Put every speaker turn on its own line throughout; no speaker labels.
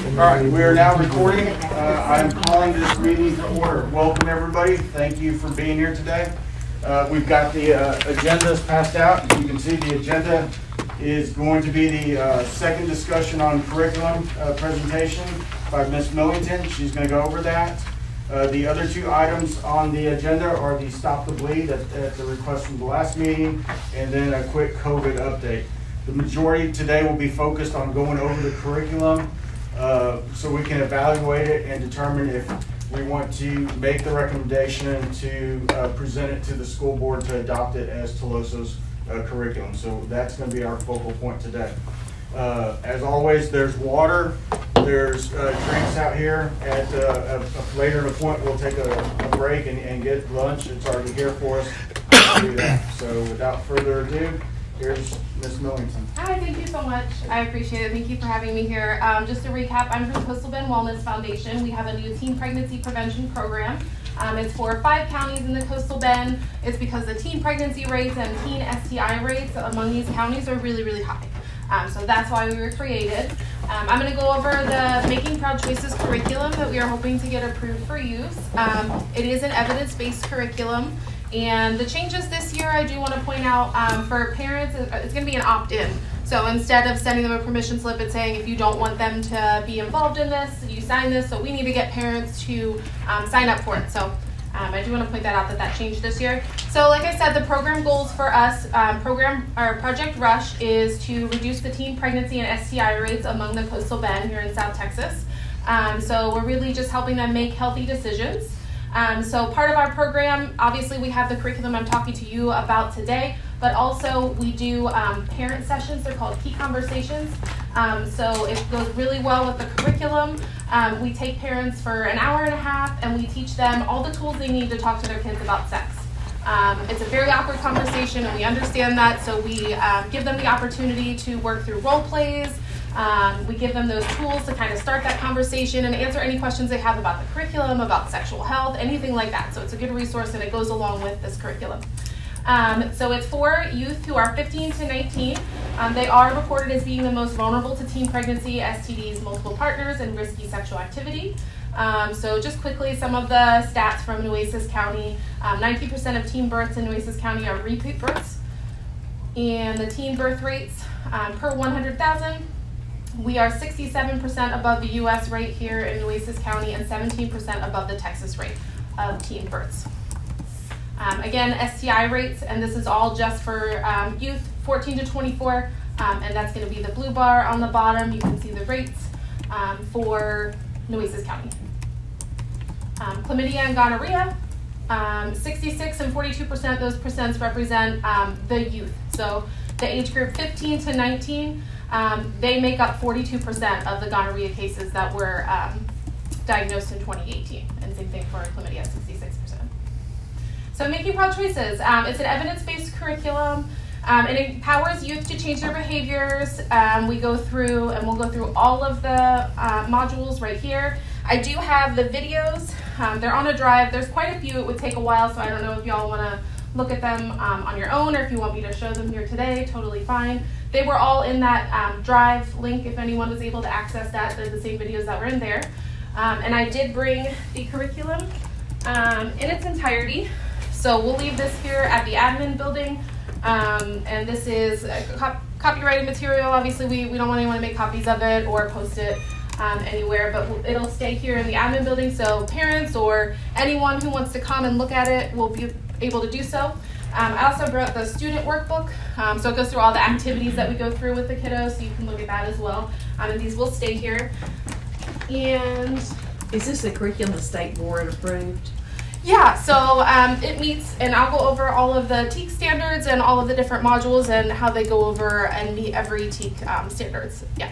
All right, we are now recording. Uh, I'm calling this meeting to order. Welcome, everybody. Thank you for being here today. Uh, We've got the uh, agendas passed out. You can see the agenda is going to be the uh, second discussion on curriculum uh, presentation by Ms. Millington. She's going to go over that. Uh, The other two items on the agenda are the Stop the Bleed at at the request from the last meeting, and then a quick COVID update. The majority today will be focused on going over the curriculum uh, so we can evaluate it and determine if we want to make the recommendation to uh, present it to the school board to adopt it as Tuloso's uh, curriculum. So that's going to be our focal point today. Uh, As always, there's water, there's uh, drinks out here. At a- a- later in the point, we'll take a a break and and get lunch. It's already here for us. So without further ado, here's Ms. Millington.
Hi, thank you so much. I appreciate it. Thank you for having me here. Um, just to recap, I'm from Coastal Bend Wellness Foundation. We have a new teen pregnancy prevention program. Um, it's for five counties in the Coastal Bend. It's because the teen pregnancy rates and teen STI rates among these counties are really, really high. Um, so that's why we were created. Um, I'm going to go over the Making Proud Choices curriculum that we are hoping to get approved for use. Um, it is an evidence-based curriculum. And the changes this year, I do want to point out um, for parents, it's going to be an opt-in. So instead of sending them a permission slip and saying if you don't want them to be involved in this, you sign this. So we need to get parents to um, sign up for it. So um, I do want to point that out that that changed this year. So like I said, the program goals for us, um, program or Project Rush is to reduce the teen pregnancy and STI rates among the coastal bend here in South Texas. Um, so we're really just helping them make healthy decisions. Um, so part of our program, obviously, we have the curriculum I'm talking to you about today, but also we do um, parent sessions. They're called Key Conversations. Um, so it goes really well with the curriculum. Um, we take parents for an hour and a half, and we teach them all the tools they need to talk to their kids about sex. Um, it's a very awkward conversation, and we understand that. So we um, give them the opportunity to work through role plays. Um, we give them those tools to kind of start that conversation and answer any questions they have about the curriculum, about sexual health, anything like that. So it's a good resource, and it goes along with this curriculum. Um, so it's for youth who are 15 to 19. Um, they are reported as being the most vulnerable to teen pregnancy, STDs, multiple partners, and risky sexual activity. Um, so just quickly, some of the stats from Nueces County. Um, 90% of teen births in Nueces County are repeat births. And the teen birth rates um, per 100,000, we are 67% above the US rate here in Nueces County and 17% above the Texas rate of teen births. Um, again, STI rates, and this is all just for um, youth 14 to 24, um, and that's going to be the blue bar on the bottom. You can see the rates um, for Nueces County. Um, chlamydia and gonorrhea, um, 66 and 42%, those percents represent the youth. So the age group 15 to 19, um, they make up 42% of the gonorrhea cases that were um, diagnosed in 2018. And same thing for chlamydia, 66%. So making proud choices. Um, it's an evidence-based curriculum. Um, it empowers youth to change their behaviors. Um, we go through, and we'll go through all of the uh, modules right here. I do have the videos. Um, they're on a drive. There's quite a few. It would take a while, so I don't know if y'all want to look at them on your own or if you want me to show them here today. Totally fine. They were all in that um, drive link. If anyone was able to access that, they're the same videos that were in there. Um, and I did bring the curriculum um, in its entirety. So we'll leave this here at the admin building. Um, and this is a cop- copyrighted material. Obviously, we, we don't want anyone to make copies of it or post it um, anywhere, but it'll stay here in the admin building. So parents or anyone who wants to come and look at it will be able to do so. Um, I also brought the student workbook. Um, so it goes through all the activities that we go through with the kiddos, so you can look at that as well. Um, and these will stay here. And
Is this the curriculum the state board approved?
yeah, so um, it meets, and I'll go over all of the TEKS standards and all of the different modules and how they go over and meet every TEKS um, standards. Yeah.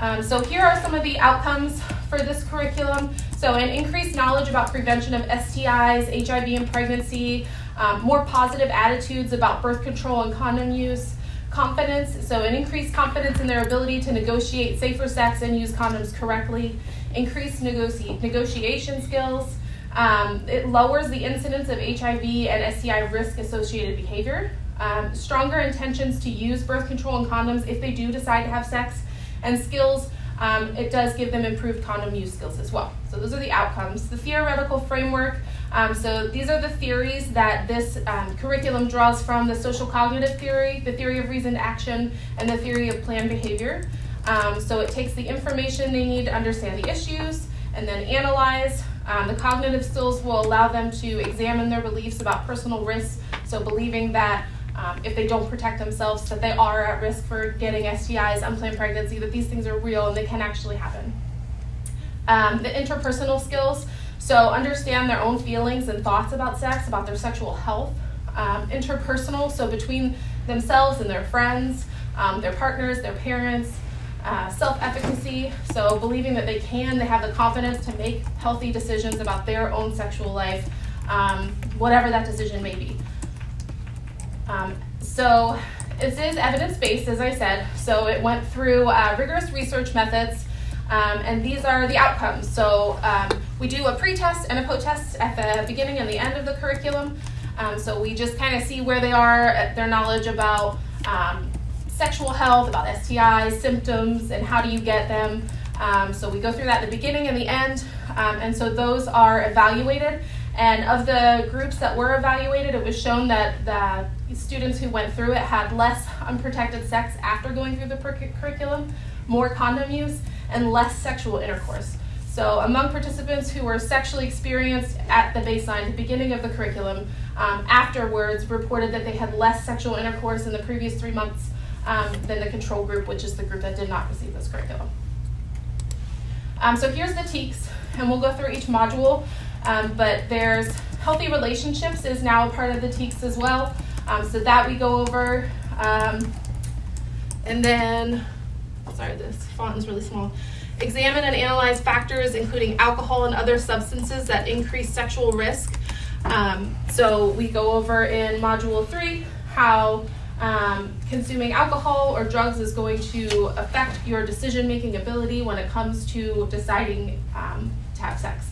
Um, so here are some of the outcomes for this curriculum. So an increased knowledge about prevention of STIs, HIV and pregnancy, um, more positive attitudes about birth control and condom use, confidence, so an increased confidence in their ability to negotiate safer sex and use condoms correctly, increased negoci- negotiation skills, um, it lowers the incidence of HIV and STI risk associated behavior, um, stronger intentions to use birth control and condoms if they do decide to have sex, and skills um, it does give them improved condom use skills as well. So those are the outcomes. The theoretical framework. Um, so these are the theories that this um, curriculum draws from: the social cognitive theory, the theory of reasoned action, and the theory of planned behavior. Um, so it takes the information they need to understand the issues and then analyze. Um, the cognitive skills will allow them to examine their beliefs about personal risks. So believing that um, if they don't protect themselves, that they are at risk for getting STIs, unplanned pregnancy, that these things are real and they can actually happen. Um, the interpersonal skills, so understand their own feelings and thoughts about sex, about their sexual health. Um, interpersonal, so between themselves and their friends, um, their partners, their parents, uh, self efficacy, so believing that they can, they have the confidence to make healthy decisions about their own sexual life, um, whatever that decision may be. Um, so, this is evidence based, as I said, so it went through uh, rigorous research methods. Um, and these are the outcomes. So um, we do a pre-test and a post-test at the beginning and the end of the curriculum. Um, so we just kind of see where they are, at their knowledge about um, sexual health, about STIs, symptoms, and how do you get them. Um, so we go through that at the beginning and the end, um, and so those are evaluated. And of the groups that were evaluated, it was shown that the students who went through it had less unprotected sex after going through the curriculum, more condom use, and less sexual intercourse. So among participants who were sexually experienced at the baseline, the beginning of the curriculum, um, afterwards reported that they had less sexual intercourse in the previous three months um, than the control group, which is the group that did not receive this curriculum. Um, so here's the TEKS, and we'll go through each module, um, but there's healthy relationships is now a part of the TEKS as well. Um, so that we go over. Um, and then, sorry, this font is really small. Examine and analyze factors including alcohol and other substances that increase sexual risk. Um, so we go over in module three how um, consuming alcohol or drugs is going to affect your decision making ability when it comes to deciding um, to have sex.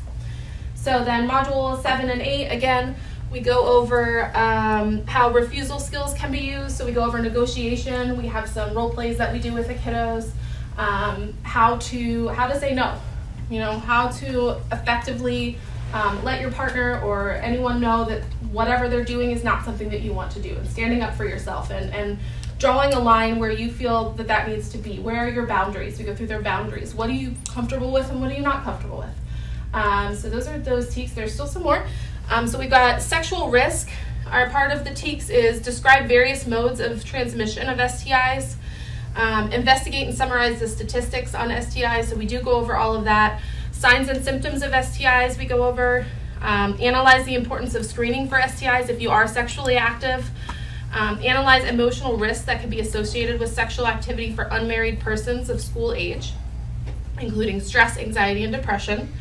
So then, module seven and eight, again, we go over um, how refusal skills can be used. So we go over negotiation. We have some role plays that we do with the kiddos. Um, how to how to say no, you know, how to effectively um, let your partner or anyone know that whatever they're doing is not something that you want to do and standing up for yourself and, and drawing a line where you feel that that needs to be. Where are your boundaries? We go through their boundaries. What are you comfortable with and what are you not comfortable with? Um, so those are those TEKS. There's still some more. Um, so we've got sexual risk. Our part of the TEKS is describe various modes of transmission of STIs. Um, investigate and summarize the statistics on STIs. So we do go over all of that. Signs and symptoms of STIs we go over. Um, analyze the importance of screening for STIs if you are sexually active. Um, analyze emotional risks that could be associated with sexual activity for unmarried persons of school age, including stress, anxiety, and depression.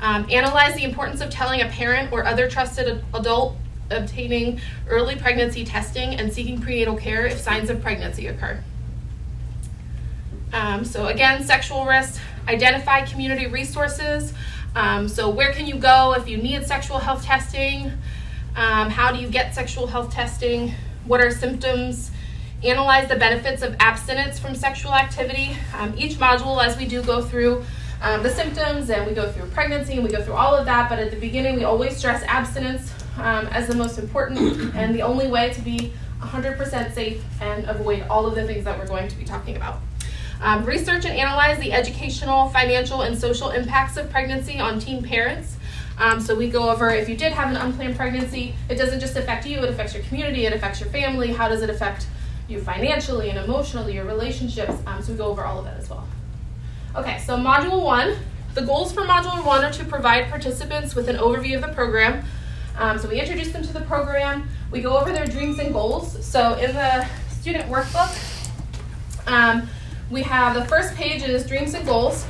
Um, analyze the importance of telling a parent or other trusted adult obtaining early pregnancy testing and seeking prenatal care if signs of pregnancy occur. Um, so again, sexual risk, identify community resources. Um, so where can you go if you need sexual health testing? Um, how do you get sexual health testing? What are symptoms? Analyze the benefits of abstinence from sexual activity. Um, each module, as we do go through um, the symptoms and we go through pregnancy and we go through all of that, but at the beginning we always stress abstinence um, as the most important and the only way to be 100% safe and avoid all of the things that we're going to be talking about. Um, research and analyze the educational, financial, and social impacts of pregnancy on teen parents. Um, so we go over if you did have an unplanned pregnancy, it doesn't just affect you, it affects your community, it affects your family. How does it affect you financially and emotionally, your relationships? Um, so we go over all of that as well. Okay, so module one. The goals for module one are to provide participants with an overview of the program. Um, so we introduce them to the program. We go over their dreams and goals. So in the student workbook, um, we have the first page is dreams and goals.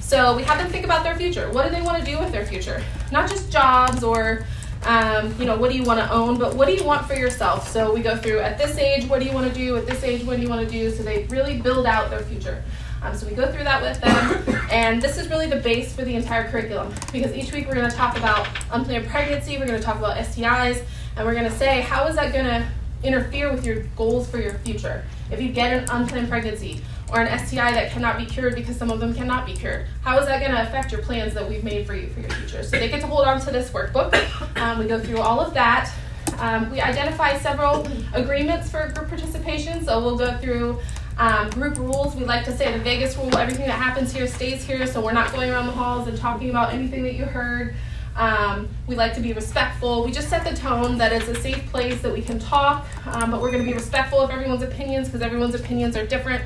So we have them think about their future. What do they want to do with their future? Not just jobs or, um, you know, what do you want to own, but what do you want for yourself? So we go through at this age, what do you want to do? At this age, what do you want to do? So they really build out their future. Um, so we go through that with them, and this is really the base for the entire curriculum because each week we're going to talk about unplanned pregnancy, we're going to talk about STIs, and we're going to say how is that going to interfere with your goals for your future? If you get an unplanned pregnancy or an STI that cannot be cured because some of them cannot be cured, how is that going to affect your plans that we've made for you for your future? So they get to hold on to this workbook. Um, we go through all of that. Um, we identify several agreements for group participation, so we'll go through um, group rules. We like to say the Vegas rule everything that happens here stays here, so we're not going around the halls and talking about anything that you heard. Um, we like to be respectful. We just set the tone that it's a safe place that we can talk, um, but we're going to be respectful of everyone's opinions because everyone's opinions are different.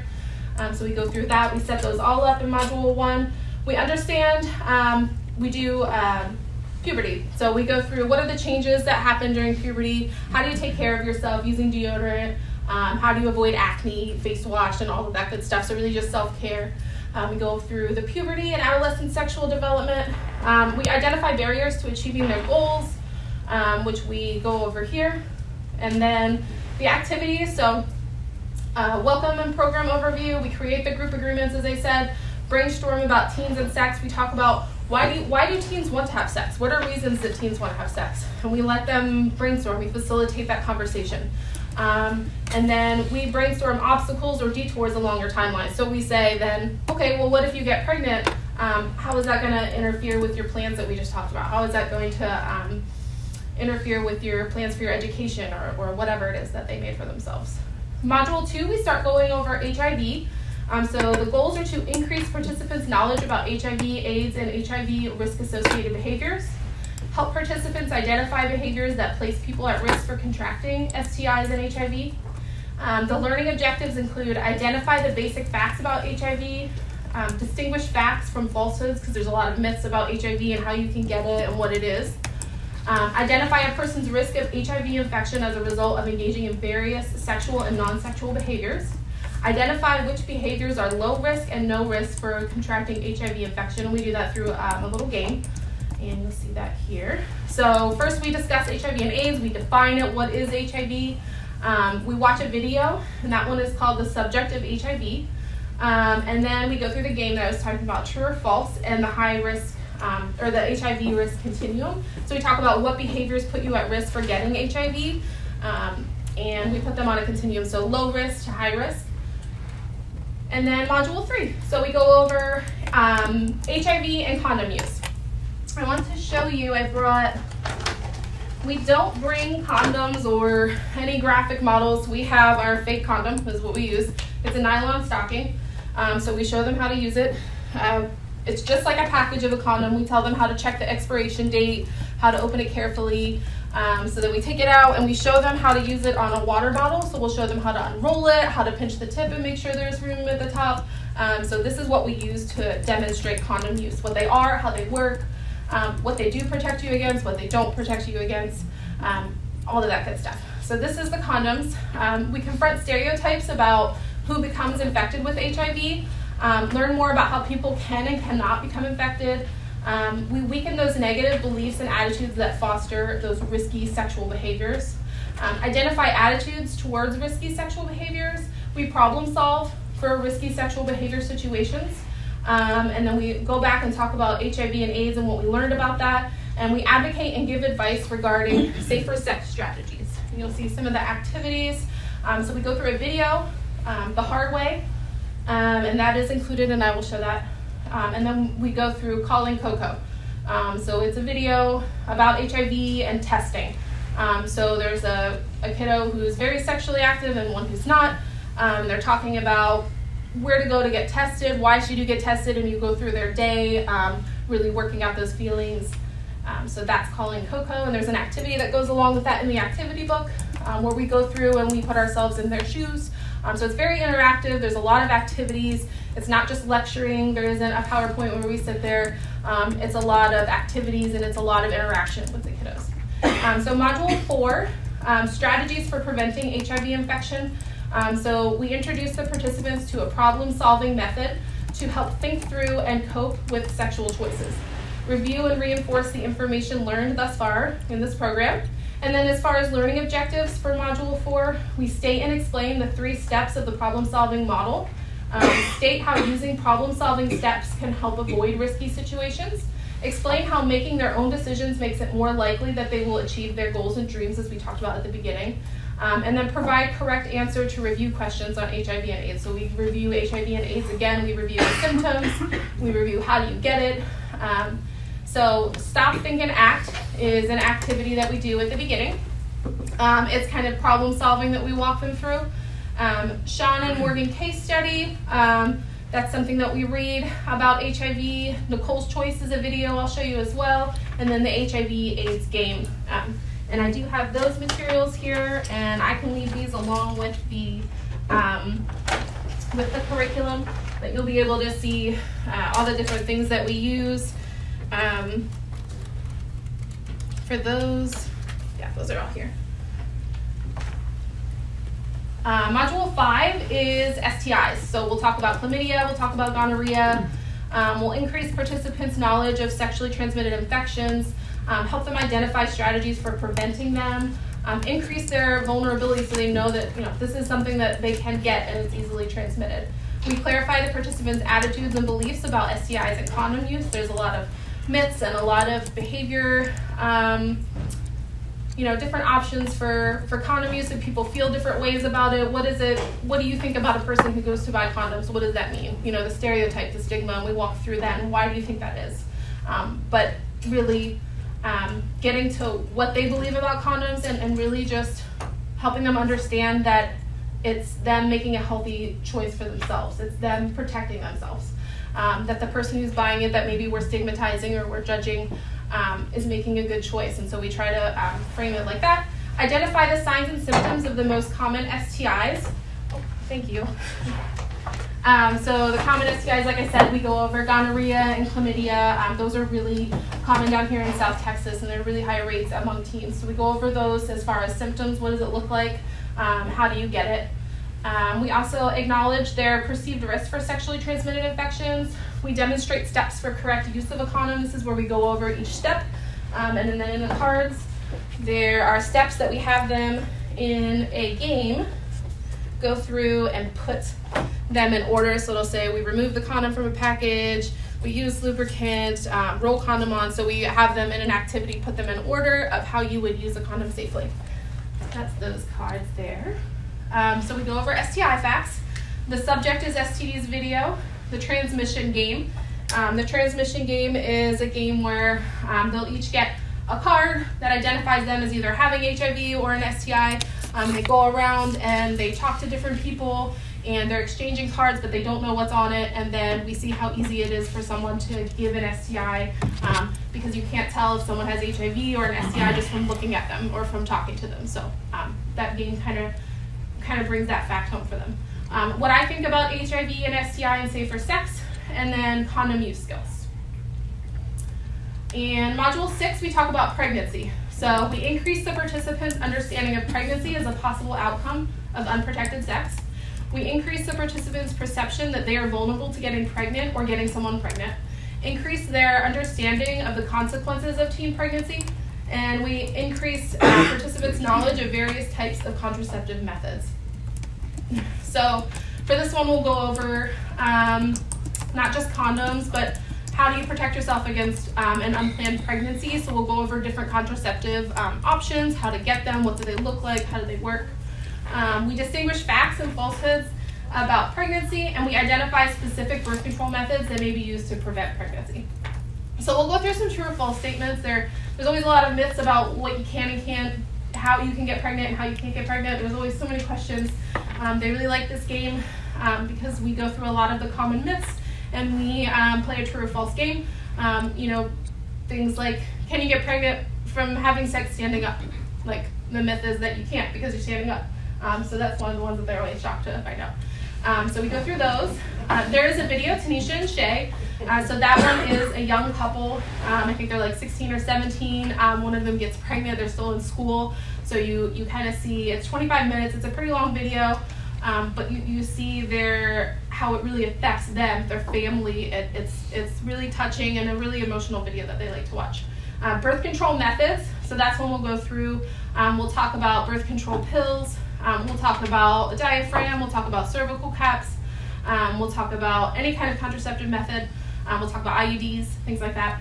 Um, so we go through that. We set those all up in Module 1. We understand, um, we do um, puberty. So we go through what are the changes that happen during puberty, how do you take care of yourself using deodorant, um, how do you avoid acne, face wash, and all of that good stuff. So really just self-care. Um, we go through the puberty and adolescent sexual development. Um, we identify barriers to achieving their goals, um, which we go over here. And then the activities, so uh, welcome and program overview. We create the group agreements, as I said. Brainstorm about teens and sex. We talk about why do, why do teens want to have sex? What are reasons that teens want to have sex? And we let them brainstorm. We facilitate that conversation. Um, and then we brainstorm obstacles or detours along your timeline. So we say then, okay, well, what if you get pregnant? Um, how is that going to interfere with your plans that we just talked about? How is that going to um, interfere with your plans for your education or, or whatever it is that they made for themselves? Module two, we start going over HIV. Um, so the goals are to increase participants' knowledge about HIV, AIDS, and HIV risk-associated behaviors help participants identify behaviors that place people at risk for contracting STIs and HIV. Um, the learning objectives include identify the basic facts about HIV, um, distinguish facts from falsehoods because there's a lot of myths about HIV and how you can get it and what it is. Um, identify a person's risk of HIV infection as a result of engaging in various sexual and non-sexual behaviors. Identify which behaviors are low risk and no risk for contracting HIV infection. We do that through um, a little game and you'll see that here. So first we discuss HIV and AIDS, we define it, what is HIV. Um, we watch a video, and that one is called The Subject of HIV. Um, and then we go through the game that I was talking about, true or false, and the high risk, um, or the HIV risk continuum. So we talk about what behaviors put you at risk for getting HIV, um, and we put them on a continuum, so low risk to high risk. And then module three. So we go over HIV um, and condom use. I want to show you, I brought, we don't bring condoms or any graphic models. We have our fake condom, is what we use. It's a nylon stocking, um, so we show them how to use it. Uh, it's just like a package of a condom. We tell them how to check the expiration date, how to open it carefully. Um, so then we take it out and we show them how to use it on a water bottle. So we'll show them how to unroll it, how to pinch the tip and make sure there's room at the top. Um, so this is what we use to demonstrate condom use, what they are, how they work, um, what they do protect you against, what they don't protect you against, um, all of that good stuff. So this is the condoms. Um, we confront stereotypes about who becomes infected with HIV, um, learn more about how people can and cannot become infected. Um, we weaken those negative beliefs and attitudes that foster those risky sexual behaviors. Um, identify attitudes towards risky sexual behaviors. We problem solve for risky sexual behavior situations. Um, and then we go back and talk about HIV and AIDS and what we learned about that. And we advocate and give advice regarding safer sex strategies. And you'll see some of the activities. Um, so we go through a video, um, the hard way, um, and that is included, and I will show that. Um, and then we go through calling Coco. Um, so it's a video about HIV and testing. so there's a, a kiddo who's very sexually active and one who's not. they're talking about where to go to get tested, why should you get tested, and you go through their day, um, really working out those feelings. Um, so that's calling Coco, and there's an activity that goes along with that in the activity book um, where we go through and we put ourselves in their shoes. Um, so it's very interactive. There's a lot of activities. It's not just lecturing. There isn't a PowerPoint where we sit there. Um, it's a lot of activities and it's a lot of interaction with the kiddos. Um, so module four, strategies for preventing HIV infection. Um, so we introduce the participants to a problem-solving method to help think through and cope with sexual choices. Review and reinforce the information learned thus far in this program. And then as far as learning objectives for Module 4, we state and explain the three steps of the problem-solving model. Um, state how using problem-solving steps can help avoid risky situations. Explain how making their own decisions makes it more likely that they will achieve their goals and dreams as we talked about at the beginning. Um, and then provide correct answer to review questions on HIV and AIDS. So we review HIV and AIDS again, we review the symptoms, we review how do you get it. Um, so stop, think, and act is an activity that we do at the beginning. Um, it's kind of problem solving that we walk them through. Um, Sean and Morgan case study. Um, that's something that we read about HIV. Nicole's Choice is a video I'll show you as well. And then the HIV AIDS game. And I do have those materials here, and I can leave these along with the um, with the curriculum but you'll be able to see uh, all the different things that we use. Um, for those, yeah, those are all here. Uh, module five is STIs. So we'll talk about chlamydia, we'll talk about gonorrhea. Um, we'll increase participants' knowledge of sexually transmitted infections, um, help them identify strategies for preventing them, um, increase their vulnerability so they know that you know this is something that they can get and it's easily transmitted. We clarify the participants' attitudes and beliefs about STIs and condom use. There's a lot of myths and a lot of behavior um, you know different options for for condom use and people feel different ways about it what is it what do you think about a person who goes to buy condoms what does that mean you know the stereotype the stigma and we walk through that and why do you think that is um, but really um, getting to what they believe about condoms and, and really just helping them understand that it's them making a healthy choice for themselves it's them protecting themselves um, that the person who's buying it that maybe we're stigmatizing or we're judging um, is making a good choice. And so we try to um, frame it like that. Identify the signs and symptoms of the most common STIs. Oh, thank you. Um, so the common STIs, like I said, we go over gonorrhea and chlamydia. Um, those are really common down here in South Texas, and they're really high rates among teens. So we go over those as far as symptoms. What does it look like? Um, how do you get it? Um, we also acknowledge their perceived risk for sexually transmitted infections. We demonstrate steps for correct use of a condom. This is where we go over each step. Um, and then in the cards, there are steps that we have them in a game go through and put them in order. So it'll say we remove the condom from a package, we use lubricant, um, roll condom on. So we have them in an activity, put them in order of how you would use a condom safely. That's those cards there. Um, so we go over STI facts. The subject is STDs video, the transmission game. Um, the transmission game is a game where um, they'll each get a card that identifies them as either having HIV or an STI. Um, they go around and they talk to different people and they're exchanging cards, but they don't know what's on it. And then we see how easy it is for someone to give an STI um, because you can't tell if someone has HIV or an STI just from looking at them or from talking to them. So um, that game kind of kind of brings that fact home for them. Um, what I think about HIV and STI and safer sex, and then condom use skills. In Module 6, we talk about pregnancy. So we increase the participants' understanding of pregnancy as a possible outcome of unprotected sex. We increase the participants' perception that they are vulnerable to getting pregnant or getting someone pregnant. Increase their understanding of the consequences of teen pregnancy and we increase uh, participants' knowledge of various types of contraceptive methods. So for this one, we'll go over um, not just condoms, but how do you protect yourself against um, an unplanned pregnancy. So we'll go over different contraceptive um, options, how to get them, what do they look like, how do they work. Um, we distinguish facts and falsehoods about pregnancy, and we identify specific birth control methods that may be used to prevent pregnancy. So we'll go through some true or false statements. There, there's always a lot of myths about what you can and can't, how you can get pregnant and how you can't get pregnant. There's always so many questions. Um, they really like this game um, because we go through a lot of the common myths and we um, play a true or false game. Um, you know, things like, can you get pregnant from having sex standing up? Like, the myth is that you can't because you're standing up. Um, so that's one of the ones that they're always shocked to find out. Um, so we go through those. Uh, there is a video, Tanisha and Shay. Uh, so that one is a young couple. Um, I think they're like 16 or 17. Um, one of them gets pregnant. They're still in school. So you, you kind of see, it's 25 minutes. It's a pretty long video. Um, but you, you see their how it really affects them, their family. It, it's, it's really touching and a really emotional video that they like to watch. Uh, birth control methods. So that's when we'll go through. Um, we'll talk about birth control pills. Um, we'll talk about diaphragm. We'll talk about cervical caps. Um, we'll talk about any kind of contraceptive method. Um, we'll talk about IUDs, things like that.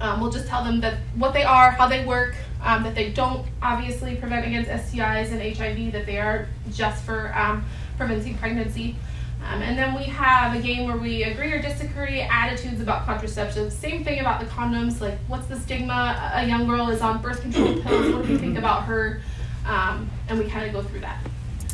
Um, we'll just tell them that what they are, how they work, um, that they don't obviously prevent against STIs and HIV, that they are just for um, preventing pregnancy. Um, and then we have a game where we agree or disagree attitudes about contraceptives. Same thing about the condoms, like what's the stigma? A young girl is on birth control pills. What do you think about her? Um, and we kind of go through that.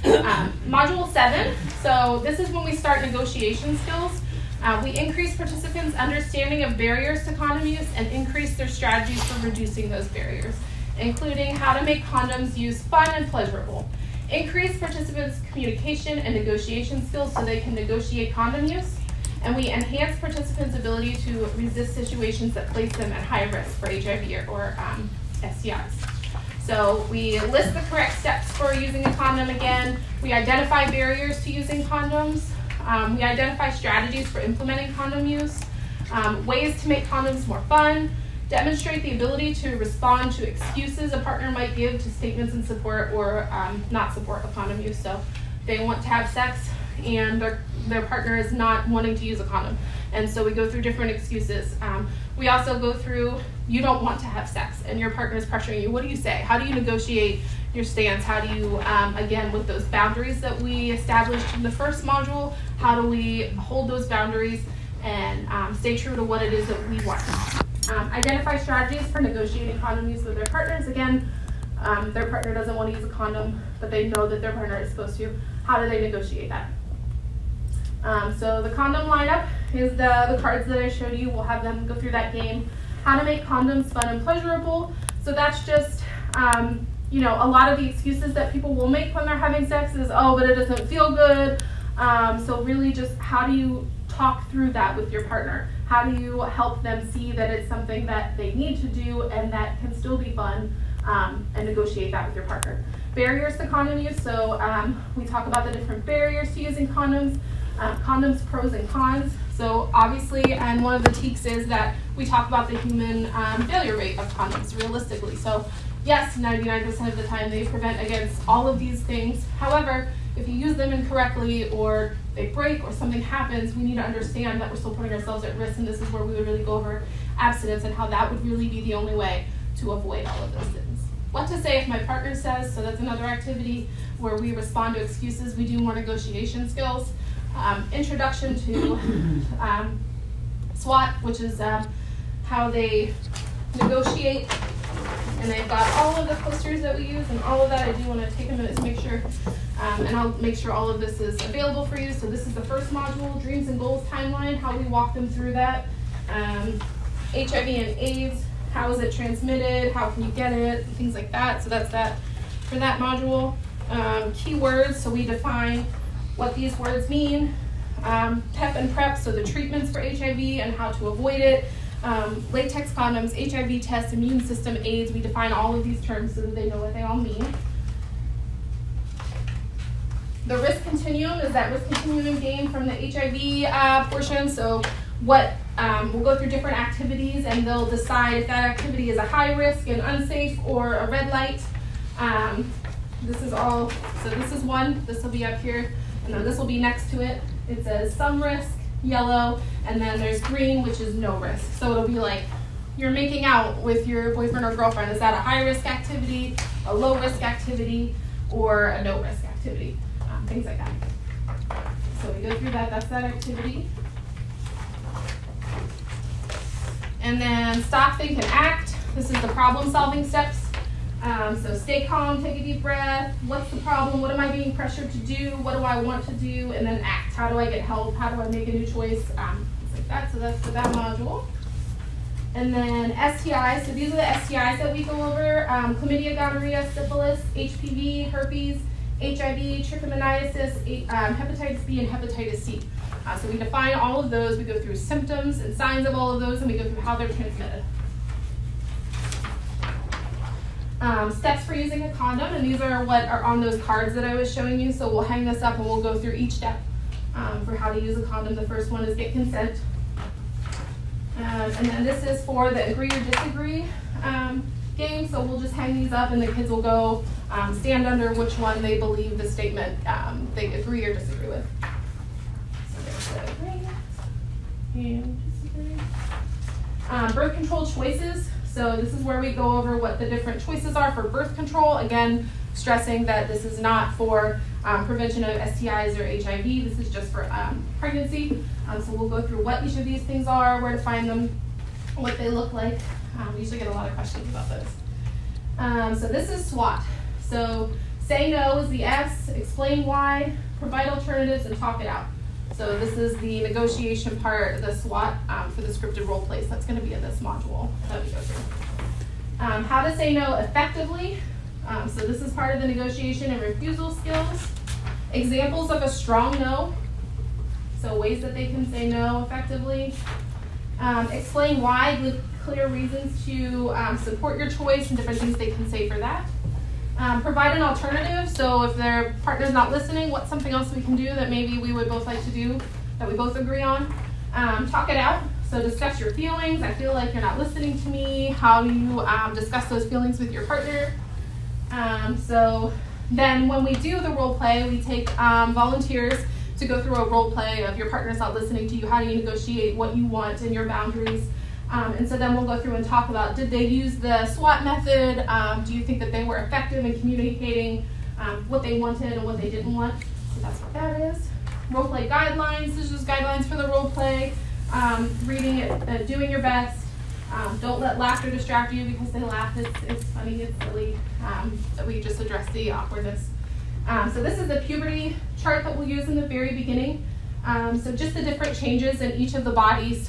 Um, module seven. So this is when we start negotiation skills. Uh, we increase participants' understanding of barriers to condom use and increase their strategies for reducing those barriers, including how to make condoms use fun and pleasurable. Increase participants' communication and negotiation skills so they can negotiate condom use. And we enhance participants' ability to resist situations that place them at high risk for HIV or, um, STIs. So we list the correct steps for using a condom again. We identify barriers to using condoms. Um, we identify strategies for implementing condom use, um, ways to make condoms more fun, demonstrate the ability to respond to excuses a partner might give to statements in support or um, not support of condom use. So they want to have sex and their, their partner is not wanting to use a condom. And so we go through different excuses. Um, we also go through you don't want to have sex and your partner is pressuring you. What do you say? How do you negotiate your stance? How do you, um, again, with those boundaries that we established in the first module, how do we hold those boundaries and um, stay true to what it is that we want? Um, identify strategies for negotiating condom use with their partners. Again, um, their partner doesn't want to use a condom, but they know that their partner is supposed to. How do they negotiate that? Um, so the condom lineup is the, the cards that I showed you. We'll have them go through that game. How to make condoms fun and pleasurable. So that's just, um, you know, a lot of the excuses that people will make when they're having sex is, oh, but it doesn't feel good. Um, so really just how do you talk through that with your partner? How do you help them see that it's something that they need to do and that can still be fun um, and negotiate that with your partner? Barriers to condom use. So um, we talk about the different barriers to using condoms, uh, condoms pros and cons. So obviously, and one of the teaks is that we talk about the human um, failure rate of condoms realistically. So yes, 99% of the time they prevent against all of these things. However, if you use them incorrectly or they break or something happens, we need to understand that we're still putting ourselves at risk, and this is where we would really go over abstinence and how that would really be the only way to avoid all of those things. What to say if my partner says, so that's another activity where we respond to excuses, we do more negotiation skills. Um, introduction to um, SWAT, which is um, how they negotiate and they've got all of the posters that we use and all of that. I do want to take a minute to make sure, um, and I'll make sure all of this is available for you. So this is the first module, Dreams and Goals Timeline, how we walk them through that. Um, HIV and AIDS, how is it transmitted, how can you get it, things like that. So that's that for that module. Um, keywords, so we define what these words mean. Um, PEP and PrEP, so the treatments for HIV and how to avoid it um, latex condoms, HIV tests, immune system, AIDS. We define all of these terms so that they know what they all mean. The risk continuum is that risk continuum game from the HIV uh, portion. So what um, we'll go through different activities and they'll decide if that activity is a high risk and unsafe or a red light. Um, this is all, so this is one, this will be up here, and then this will be next to it. It says some risk, yellow, and then there's green, which is no risk. So it'll be like you're making out with your boyfriend or girlfriend. Is that a high risk activity, a low risk activity, or a no risk activity? Um, things like that. So we go through that, that's that activity. And then stop, think, and act. This is the problem solving steps. Um, so stay calm, take a deep breath. What's the problem? What am I being pressured to do? What do I want to do? And then act. How do I get help? How do I make a new choice? Um, like that. So that's for that module. And then STIs. So these are the STIs that we go over: um, chlamydia, gonorrhea, syphilis, HPV, herpes, HIV, trichomoniasis, um, hepatitis B, and hepatitis C. Uh, so we define all of those. We go through symptoms and signs of all of those, and we go through how they're transmitted. Um, steps for using a condom, and these are what are on those cards that I was showing you. So we'll hang this up and we'll go through each step um, for how to use a condom. The first one is get consent. Um, and then this is for the agree or disagree um, game. So we'll just hang these up and the kids will go um, stand under which one they believe the statement um, they agree or disagree with. So there's the agree and disagree. Birth control choices. So this is where we go over what the different choices are for birth control. Again, stressing that this is not for um, prevention of STIs or HIV. This is just for um, pregnancy. Um, so we'll go through what each of these things are, where to find them, what they look like. Um, we usually get a lot of questions about those. Um, so this is SWAT. So say no is the S, explain why, provide alternatives, and talk it out. So this is the negotiation part, the SWAT um, for the scripted role plays. That's going to be in this module that we go through. Um, how to say no effectively. Um, so this is part of the negotiation and refusal skills. Examples of a strong no. So ways that they can say no effectively. Um, explain why, clear reasons to um, support your choice and different things they can say for that. Um, provide an alternative. So if their partner's not listening, what's something else we can do that maybe we would both like to do that we both agree on? Um, talk it out. So discuss your feelings. I feel like you're not listening to me. How do you um, discuss those feelings with your partner? Um, so then when we do the role play, we take um, volunteers to go through a role play of your partner's not listening to you. How do you negotiate what you want and your boundaries? Um, and so then we'll go through and talk about did they use the SWAT method? Um, do you think that they were effective in communicating um, what they wanted and what they didn't want? So that's what that is. Role play guidelines. This is guidelines for the role play. Um, reading it, uh, doing your best. Um, don't let laughter distract you because they laugh. It's, it's funny, it's silly. Um, that we just address the awkwardness. so this is the puberty chart that we'll use in the very beginning. so just the different changes in each of the bodies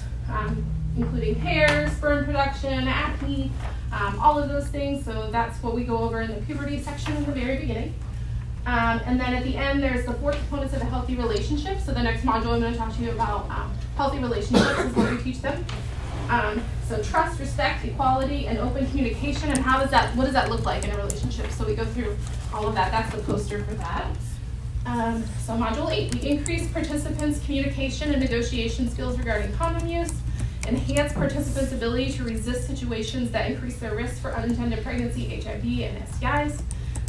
including hair, sperm production, acne, um, all of those things. So that's what we go over in the puberty section in the very beginning. Um, and then at the end, there's the four components of a healthy relationship. So the next module I'm going to talk to you about um, healthy relationships is what we teach them. Um, so trust, respect, equality, and open communication. And how does that? What does that look like in a relationship? So we go through all of that. That's the poster for that. Um, so module eight, we increase participants' communication and negotiation skills regarding condom use enhance participants' ability to resist situations that increase their risk for unintended pregnancy, HIV, and STIs.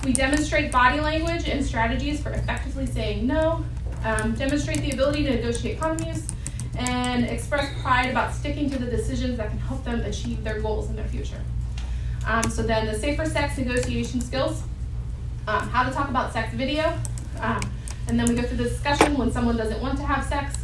We demonstrate body language and strategies for effectively saying no, um, demonstrate the ability to negotiate condom use, and express pride about sticking to the decisions that can help them achieve their goals in their future. Um, so then the safer sex negotiation skills, um, how to talk about sex video, um, and then we go through the discussion when someone doesn't want to have sex,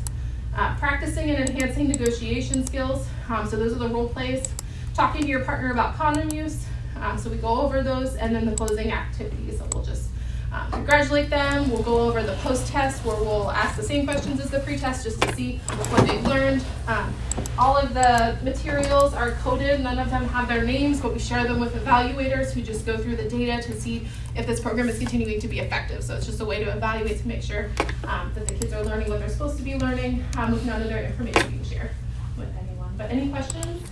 uh, practicing and enhancing negotiation skills. Um, so those are the role plays. Talking to your partner about condom use. Um, so we go over those and then the closing activities. So we'll just um, congratulate them. We'll go over the post-test where we'll ask the same questions as the pre-test just to see what they've learned. Um, all of the materials are coded. None of them have their names, but we share them with evaluators who just go through the data to see if this program is continuing to be effective. So it's just a way to evaluate to make sure um, that the kids are learning what they're supposed to be learning um, with none of their information being shared with anyone. But any questions?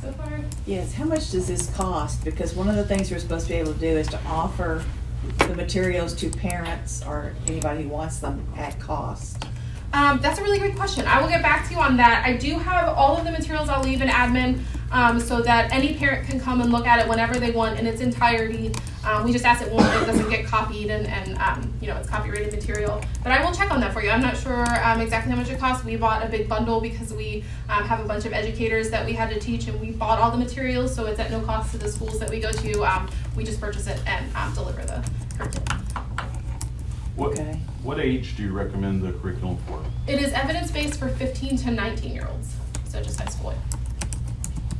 So far?
Yes, how much does this cost? Because one of the things we're supposed to be able to do is to offer the materials to parents or anybody who wants them at cost?
Um, that's a really great question. I will get back to you on that. I do have all of the materials I'll leave in admin um, so that any parent can come and look at it whenever they want in its entirety. Um, we just ask it when it doesn't get copied and, and um, you know it's copyrighted material. But I will check on that for you. I'm not sure um, exactly how much it costs. We bought a big bundle because we um, have a bunch of educators that we had to teach, and we bought all the materials, so it's at no cost to the schools that we go to. we just purchase it and deliver the curriculum.
What,
Okay.
what age do you recommend the curriculum for?
It is evidence-based for 15 to 19 year olds, so just high school.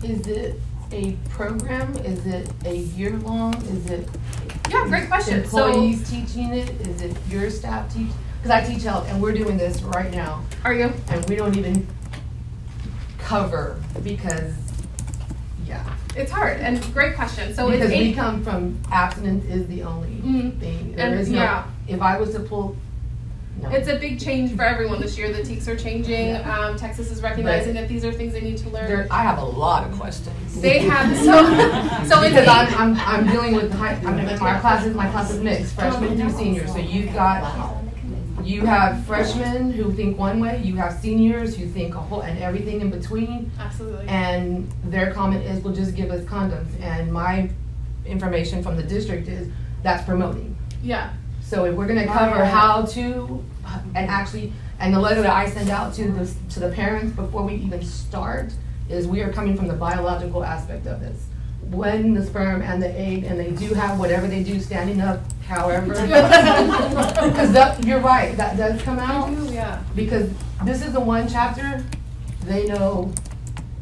Is it a program? Is it a year long? Is it?
Yeah, great question. So-
Employees teaching it? Is it your staff teach? Because I teach health and we're doing this right now
Are you?
and we don't even cover because, yeah.
It's hard and great question. So it's
Because we come from abstinence is the only
Mhm.
thing. There
And,
is no,
yeah.
if I was to pull.
It's a big change for everyone this year. The TEKS are changing.
Yeah.
Um, Texas is recognizing that these are things they need to learn.
There, I have a lot of questions.
They have so so
Because I'm. I'm, I'm dealing with high, I'm, my classes. my class is mixed, freshmen through seniors, so you've got, you have freshmen who think one way, you have seniors who think a whole, and everything in between,
Absolutely.
and their comment is, well, just give us condoms, and my information from the district is, that's promoting.
yeah.
So if we're gonna cover how to, and actually, and the letter that I send out to the, to the parents before we even start, is we are coming from the biological aspect of this. When the sperm and the egg, and they do have whatever they do standing up, however. Because you're right, that does come out
Ooh, yeah.
because this is the one chapter, they know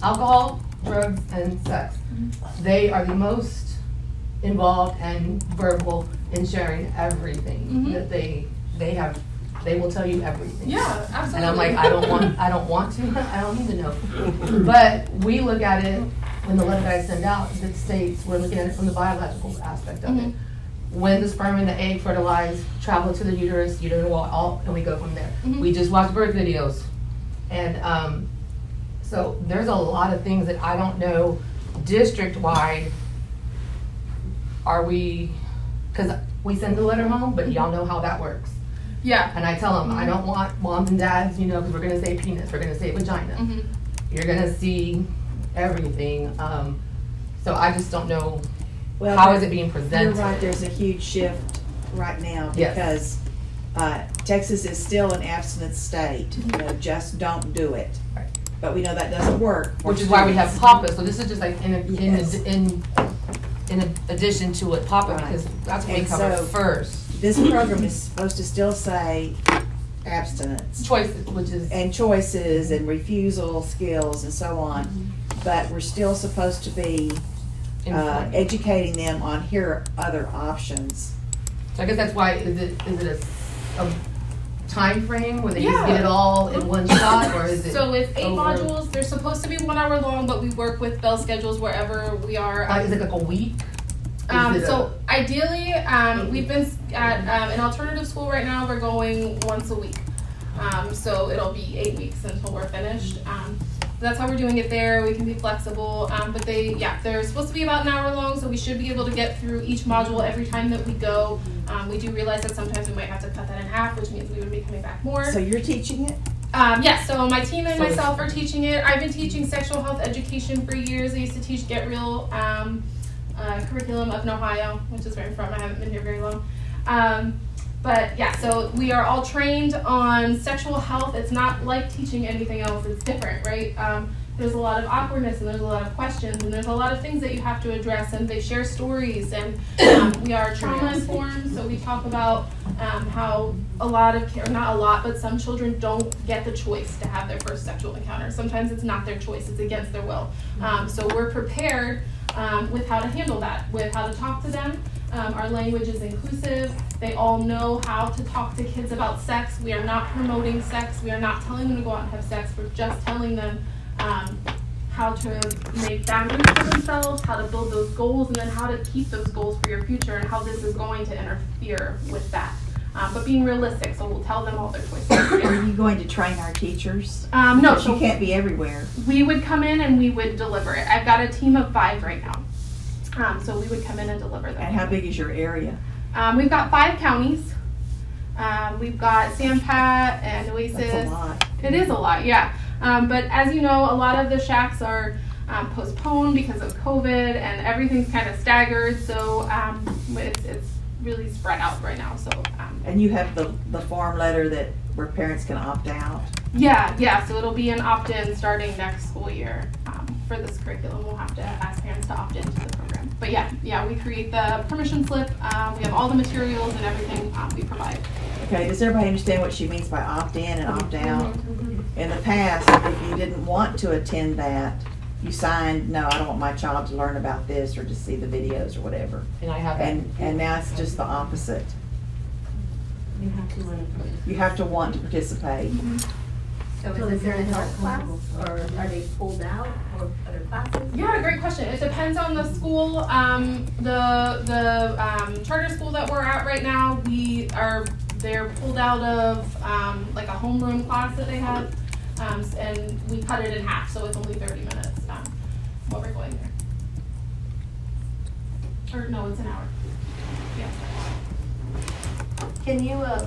alcohol, drugs, and sex. Mm-hmm. They are the most involved and verbal in sharing everything
Mhm.
that they, they have, they will tell you everything.
Yeah, absolutely.
And I'm like, I don't want, I don't want to, I don't need to know. But we look at it, when the letter that I send out, that states, we're looking at it from the biological aspect of it.
Mhm.
When the sperm and the egg fertilize, travel to the uterus, uterine wall, all, and we go from there.
Mhm.
We just watch birth videos. And, um, so there's a lot of things that I don't know district-wide. Are we, cause we send the letter home, but y'all know how that works.
Yeah.
And I tell them, I don't want moms and dads, you know, because we're gonna say penis, we're gonna say vagina.
hmm
You're gonna see everything. Um, so I just don't know
Well,
how
there-
is it being presented.
You're
presented.
right, there's a huge shift right now
Yes.
because uh, Texas is still an abstinence state. You know, just don't do it.
Right.
But we know that doesn't work.
Which is why we have
students.
Papa. So this is just like in a, in
Yes.
a, in in addition to what Papa
Right.
because that's what we
And
cover
so-
first.
This program is supposed to still say abstinence
Choices, which is
and choices and refusal skills and so on.
Mm-hmm.
But we're still supposed to be uh,
informed.
educating them on here are other options.
So I guess that's why is it is it a, a time frame where they just
Yeah.
get it all in one shot or is it
So it's eight
over-
modules. They're supposed to be one hour long, but we work with bell schedules wherever we are.
Like, is it like a week?
Um, so ideally, um, we've been at um, an alternative school right now. We're going once a week. Um, so it'll be eight weeks until we're finished. Um, that's how we're doing it there. We can be flexible. Um, but they, yeah, they're supposed to be about an hour long, so we should be able to get through each module every time that we go. Um, we do realize that sometimes we might have to cut that in half, which means we would be coming back more.
So you're teaching it?
Um, yes, so my team and
So
myself are teaching it. I've been teaching sexual health education for years. I used to teach Get Real um, uh, curriculum up in Ohio, which is where I'm from. I haven't been here very long. But yeah, so we are all trained on sexual health. It's not like teaching anything else, it's different, right? Um, there's a lot of awkwardness and there's a lot of questions and there's a lot of things that you have to address and they share stories and um, we are trauma informed. So we talk about um, how a lot of or not a lot but some children don't get the choice to have their first sexual encounter. Sometimes it's not their choice. It's against their will. Um, so we're prepared um, with how to handle that with how to talk to them um, our language is inclusive they all know how to talk to kids about sex we are not promoting sex we are not telling them to go out and have sex we're just telling them um, how to make boundaries for themselves, how to build those goals, and then how to keep those goals for your future and how this is going to interfere with that. Um, but being realistic, so we'll tell them all their choices.
Are you going to train our teachers?
Um, no,
you
so
can't be everywhere.
we would come in and we would deliver it. I've got a team of five right now. Um, so we would come in and deliver them.
And how big is your area?
Um, we've got five counties. Um, we've got San Pat and Nueces.
That's a lot.
It is a lot, yeah. Um, but as you know, a lot of the SHACs are um, postponed because of COVID and everything's kind of staggered. So um, it's, it's really spread out right now. So um,
And you have the, the form letter that, where parents can opt out.
yeah, yeah. So it'll be an opt-in starting next school year um, for this curriculum. We'll have to ask parents to opt into the program. But yeah, yeah, we create the permission slip. Uh, we have all the materials and everything um, we provide.
Okay, does everybody understand what she means by opt in and opt out? In the past, if you didn't want to attend that, you signed, no, I don't want my child to learn about this or to see the videos or whatever.
And I have that.
And, and now it's just the opposite.
You have to want to.
You have to want to participate.
So is there a health class, or are they pulled out, or other classes?
Yeah, great question. It depends on the school. Um, the the um, charter school that we're at right now, we are they're pulled out of um, like a homeroom class that they have, um, and we cut it in half, so it's only thirty minutes. Um, what we're going there. Or no, it's an hour. Yeah.
Can you, uh,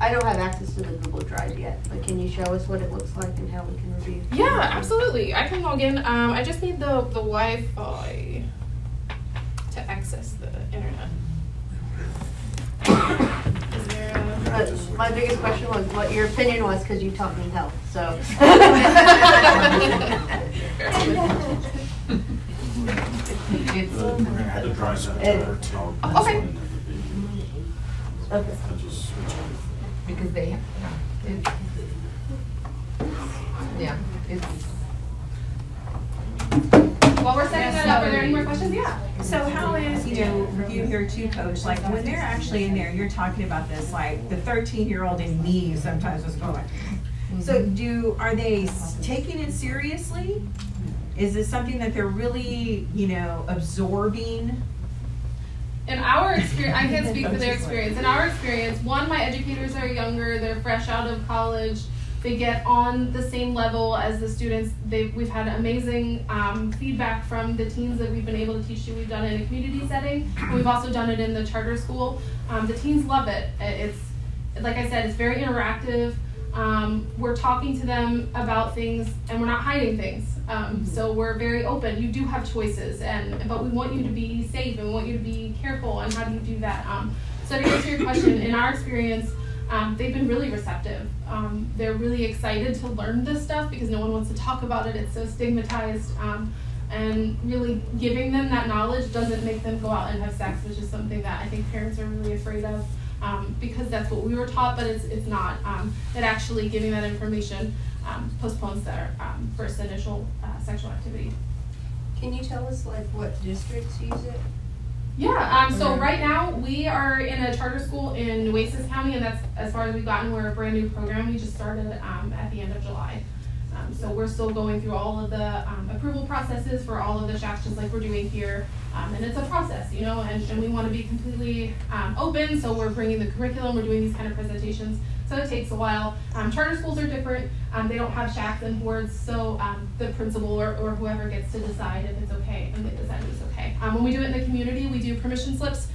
I don't have access to the Google Drive yet, but can you show us what it looks like and how we can review?
Yeah, absolutely. I can log in. Um, I just need the the Wi-Fi to access the internet. Is there a
my biggest question was what your opinion was, because you taught me health, so.
It's,
We're gonna have to try some.
It-
Okay.
Okay.
Because they, it's, yeah, it's,
While we're setting that up, are there any more questions? Yeah.
So how is, you know, you here too, coach, like when they're actually in there, you're talking about this, like the thirteen-year-old in me sometimes was going. So mm-hmm. do, are they s- taking it seriously? Is this something that they're really, you know, absorbing?
In our experience, I can't speak for their experience. In our experience, one, my educators are younger, they're fresh out of college, they get on the same level as the students. They, we've had amazing um, feedback from the teens that we've been able to teach to. We've done it in a community setting, and we've also done it in the charter school. Um, the teens love it. It's, like I said, it's very interactive. Um, we're talking to them about things, and we're not hiding things. Um, so we're very open. You do have choices, and but we want you to be safe, and we want you to be careful. And how do you do that? Um, so to answer your question, in our experience, um, they've been really receptive. Um, they're really excited to learn this stuff because no one wants to talk about it. It's so stigmatized. Um, and really giving them that knowledge doesn't make them go out and have sex, which is something that I think parents are really afraid of um, because that's what we were taught, but it's, it's not. Um, it actually giving that information um, postpones their um, first initial uh, sexual activity.
Can you tell us like what districts use it?
Yeah, um, so right now, we are in a charter school in Nueces County, and that's as far as we've gotten. We're a brand new program. We just started, um, at the end of July. Um, so we're still going through all of the, um, approval processes for all of the SHACs, just like we're doing here. Um, and it's a process, you know, and, and we wanna be completely, um, open, so we're bringing the curriculum, we're doing these kind of presentations. So it takes a while. Um, charter schools are different. Um, they don't have SHACs and boards, so, the principal or, or whoever gets to decide if it's okay, and they decide it's okay. When we do it in the community, we do permission slips.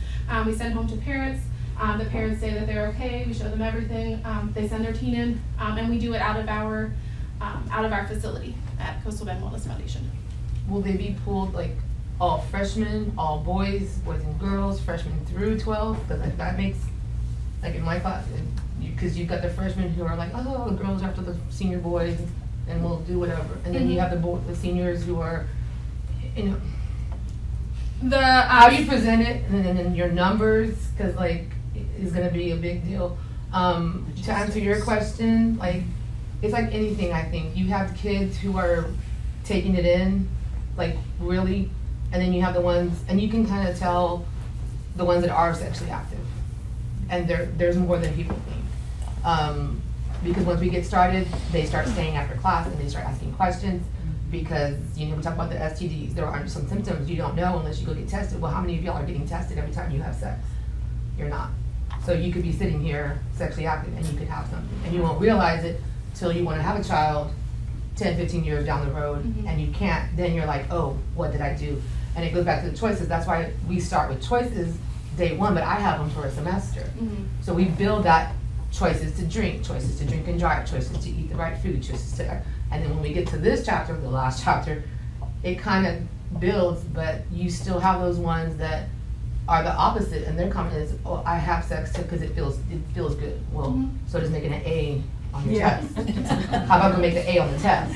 We send home to parents. Um, the parents say that they're okay. We show them everything. Um, they send their teen in, um, and we do it out of our, um, out of our facility at Coastal Bend Wellness Foundation.
will they be pulled like all freshmen, all boys, boys and girls, freshmen through twelve? Cause like that makes, like in my class, and you, cause you've got the freshmen who are like, oh, the girls are after the senior boys, and we'll do whatever. And then you
Mhm.
have the boy, the seniors who are, you know,
The
how
um,
you present it and then and your numbers because like is going to be a big deal um, to answer your question like it's like anything i think you have kids who are taking it in like really and then you have the ones and you can kind of tell the ones that are sexually active and there there's more than people think um, because once we get started they start staying after class and they start asking questions because, you know, we talk about the STDs, there are some symptoms you don't know unless you go get tested. Well, how many of y'all are getting tested every time you have sex? You're not. So you could be sitting here sexually active and you could have something, and you won't realize it till you wanna have a child 10, 15 years down the road,
Mhm.
and you can't, then you're like, oh, what did I do? And it goes back to the choices, that's why we start with choices day one, but I have them for a semester.
mhm.
So we build that choices to drink, choices to drink and drive, choices to eat the right food, choices to, and then when we get to this chapter, the last chapter, it kind of builds, but you still have those ones that are the opposite, and their comment is, oh, I have sex because it feels, it feels good. Well,
Mhm.
so does making an A on your
Yeah.
test. How about we make the A on the test?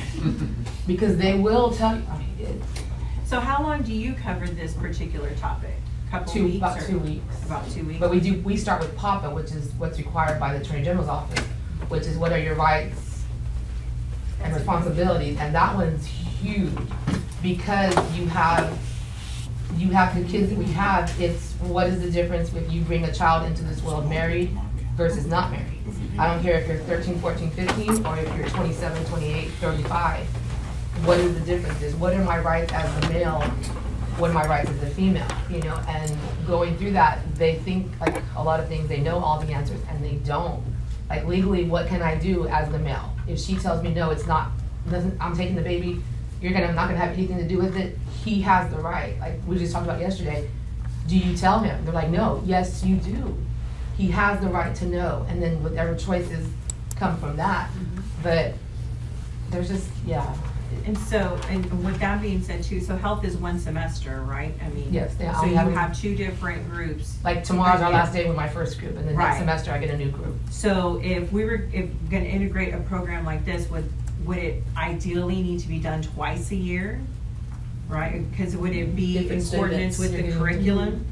Because they will tell you, I mean, it's
So how long do you cover this particular topic? Couple
two,
weeks?
about
or-
two weeks.
About two weeks?
But we do, we start with PAPA, which is what's required by the Attorney General's office, which is what are your rights and responsibilities, and that one's huge, because you have, you have the kids that we have, it's, what is the difference if you bring a child into this world married versus not married? I don't care if you're 13, 14, 15, or if you're 27, 28, 35. What is the difference, is what are my rights as a male what are my rights as a female, you know, and going through that, they think like a lot of things, they know all the answers and they don't. Like legally, what can I do as the male? If she tells me, no, it's not, doesn't, I'm taking the baby, you're gonna, I'm not gonna have anything to do with it, he has the right, like we just talked about yesterday. Do you tell him? They're like, no, yes, you do. He has the right to know, and then whatever choices come from that. Mm-hmm. But there's just, yeah,
And so, and with that being said too, so health is one semester, right? I mean.
Yes, they-
So you
have-
have two different groups.
Like tomorrow's our last day with my first group, and then
Right.
next semester I get a new group.
So if we were, if gonna integrate a program like this, would, would it ideally need to be done twice a year? Right, because would it be in coordinates with the curriculum? Mm-hmm.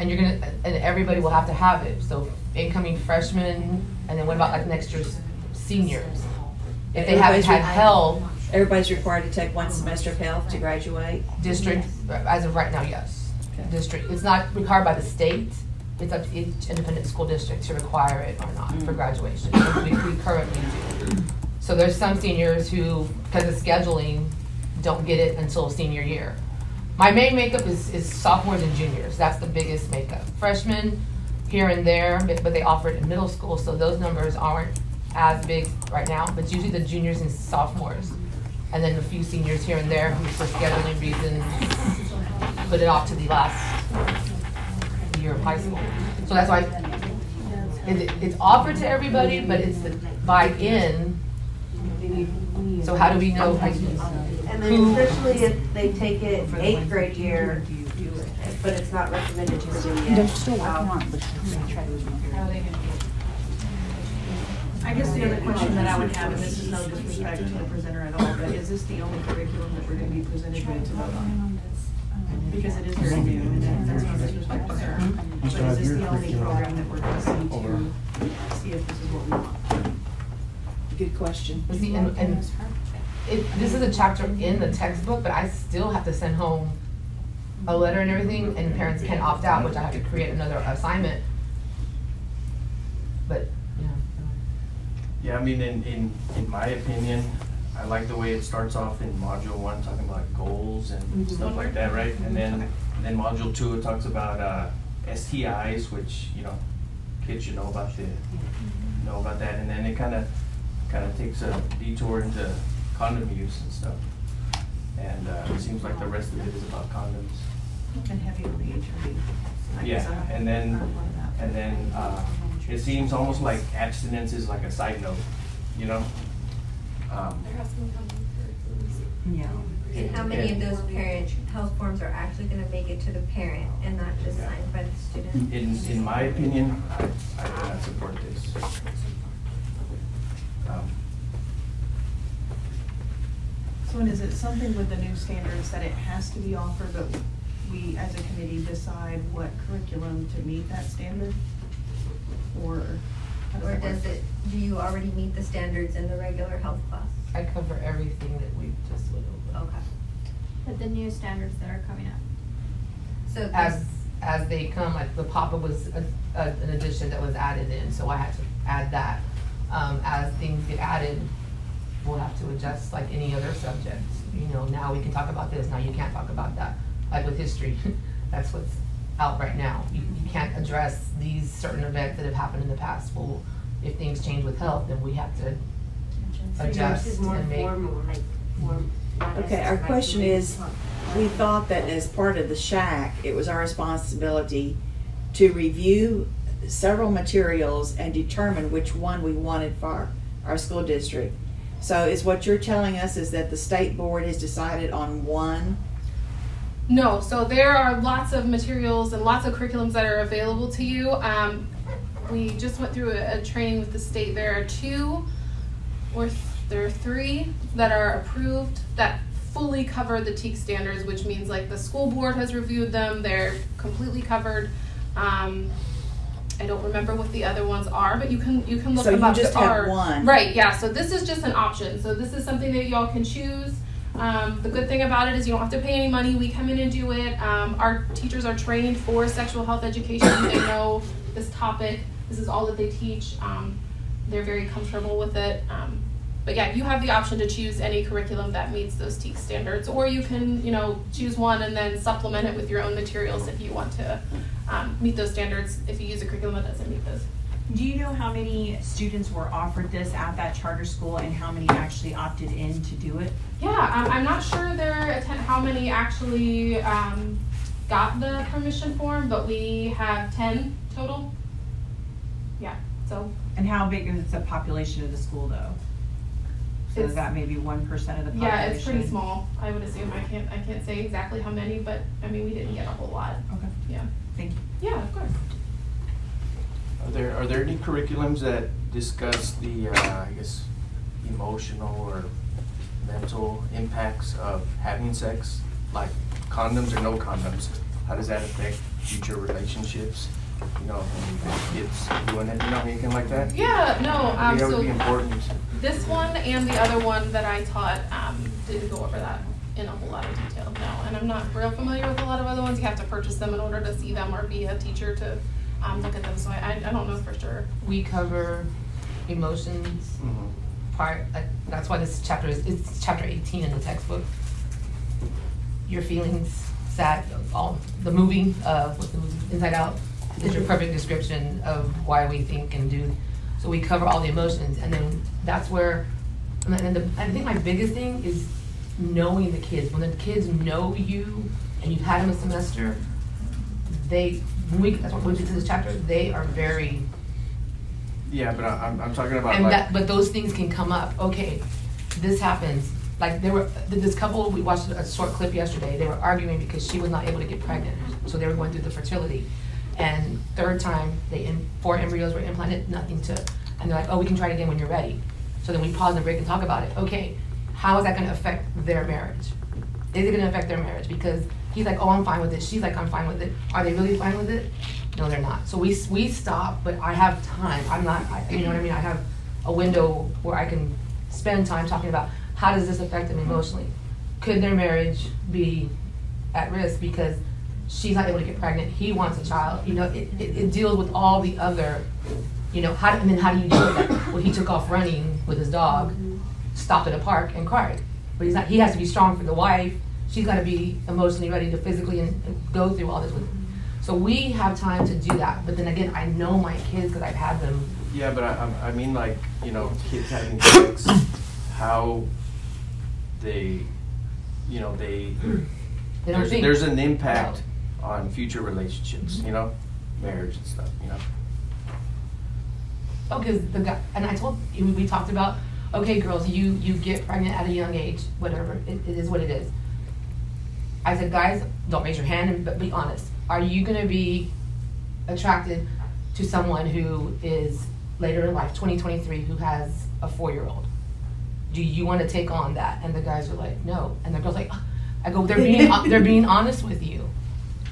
Right.
And you're gonna, and everybody will have to have it, so incoming freshmen, and then what about like next year's seniors? If they haven't had health,
Everybody's required to take one semester of health to graduate?
district, as of right now, yes.
Okay.
District, it's not required by the state, it's up to each independent school district to require it or not for
Mm.
graduation. We, we currently do. So there's some seniors who, because of scheduling, don't get it until senior year. My main makeup is, is sophomores and juniors, that's the biggest makeup. Freshmen, here and there, but, but they offer it in middle school, so those numbers aren't as big right now, but usually the juniors and sophomores. And then a few seniors here and there who for scheduling reasons put it off to the last year of high school. So that's why it, it's offered to everybody, but it's the buy-in. So how do we know,
And then especially if they take it eighth grade year, but it's not recommended to them um, yet. How-
I guess the other question that I would have, and this is no disrespect to the presenter at all, but is this the only curriculum that we're gonna be presented with to vote on? Because it is very new, and that's no disrespect to her, but is this the only program that we're gonna see to see if this is what we want?
Good question.
see, and, and it, this is a chapter in the textbook, but I still have to send home a letter and everything, and parents can opt out, which I have to create another assignment. But, yeah.
Yeah, I mean, in, in, in my opinion, I like the way it starts off in module one, talking about goals and stuff like that, right? And then, and then module two, it talks about, uh, STIs, which, you know, kids should know about the, know about that, and then it kinda, kinda takes a detour into condom use and stuff. And, uh, it seems like the rest of it is about condoms.
And heavy on the HIV. I guess
Yeah,
I'm
and then,
not one of that.
and then, uh, it seems almost like abstinence is like a side note, you know? Um,
Yeah.
And how many of those parent health forms are actually gonna make it to the parent and not just signed by the student?
In, in my opinion, I, I do not support this. Um,
So and is it something with the new standards that it has to be offered, but we as a committee decide what curriculum to meet that standard? Or how does
Or
that work?
does it, do you already meet the standards in the regular health class?
I cover everything that we've just went over.
Okay.
But the new standards that are coming up.
So
As,
this,
as they come, like the PAPA was a, a, an addition that was added in, so I had to add that. Um, as things get added, we'll have to adjust like any other subject. You know, now we can talk about this, now you can't talk about that. Like with history, that's what's out right now. You, you can't address these certain events that have happened in the past. Well, if things change with health, then we have to adjust
This is more
and make.
formal, like, more. not
Okay, our
necessarily
question is, we thought that as part of the SHAC, it was our responsibility to review several materials and determine which one we wanted for our school district. So is what you're telling us is that the state board has decided on one?
No, so there are lots of materials and lots of curriculums that are available to you. Um, we just went through a, a training with the state. There are two or th- there are three that are approved that fully cover the TEKS standards, which means like the school board has reviewed them. They're completely covered. Um, I don't remember what the other ones are, but you can you can look
So
them
you
up.
just
There
have
are-
one.
Right, yeah. So this is just an option. So this is something that y'all can choose. Um, the good thing about it is you don't have to pay any money. We come in and do it. Um, our teachers are trained for sexual health education. they know this topic. This is all that they teach. Um, they're very comfortable with it. Um, but yeah, you have the option to choose any curriculum that meets those TEKS standards, or you can, you know, choose one and then supplement it with your own materials if you want to um, meet those standards. If you use a curriculum that doesn't meet those.
Do you know how many students were offered this at that charter school and how many actually opted in to do it?
Yeah, um, I'm not sure there how many actually um, got the permission form, but we have ten total. Yeah, so
And how big is the population of the school though? So
It's-
is that maybe one percent of the population?
Yeah, it's pretty small, I would assume, I can't, I can't say exactly how many, but, I mean, we didn't get a whole lot,
Okay,
yeah.
Thank you.
Yeah, of course.
Are there, are there any curriculums that discuss the, uh, I guess, emotional or mental impacts of having sex? Like condoms or no condoms? How does that affect future relationships? You know, kids doing it, you know, anything like that?
Yeah, no,
I
um,
think that would be important.
this one and the other one that I taught, um, didn't go over that in a whole lot of detail, no. And I'm not real familiar with a lot of other ones, you have to purchase them in order to see them or be a teacher to, um, look at them, so I, I I don't know for sure.
We cover emotions,
Mhm.
part, like, that's why this chapter is, it's chapter eighteen in the textbook. Your feelings, sad, all, the movie, uh, what's the movie, Inside Out, is your perfect description of why we think and do. So we cover all the emotions, and then that's where, and then the, I think my biggest thing is knowing the kids. When the kids know you and you've had them a semester, they, when we, that's what we get to this chapter, they are very
Yeah, but I- I'm, I'm talking about
and
like.
that, but those things can come up. Okay, this happens. Like there were this couple. We watched a short clip yesterday. They were arguing because she was not able to get pregnant, so they were going through the fertility. And third time, they in, four embryos were implanted, nothing to. And they're like, oh, we can try it again when you're ready. So then we pause and break and talk about it. Okay, how is that going to affect their marriage? Is it going to affect their marriage? Because he's like, oh, I'm fine with it. She's like, I'm fine with it. Are they really fine with it? No, they're not. So we, we stop, but I have time. I'm not, I, you know what I mean? I have a window where I can spend time talking about how does this affect them emotionally? Could their marriage be at risk because she's not able to get pregnant, he wants a child, you know, it, it, it deals with all the other, you know, how, and then how do you deal with that? Well, he took off running with his dog, stopped at a park and cried. But he's not, he has to be strong for the wife, she's gotta be emotionally ready to physically and, and go through all this with him. so we have time to do that, but then again, I know my kids because I've had them.
Yeah, but I, I'm- mean like, you know, kids having sex, how they, you know, they,
They
there's,
think.
there's an impact on future relationships, mm-hmm. you know, marriage and stuff, you know?
Oh, because the guy, and I told we talked about, okay, girls, you, you get pregnant at a young age, whatever, it, it is what it is. I said, guys, don't raise your hand, and- but be honest. Are you gonna be attracted to someone who is later in life, twenty twenty-three, who has a four-year-old? Do you wanna take on that? And the guys are like, no. And the girl's like, "Ah." I go, they're being, they're being honest with you.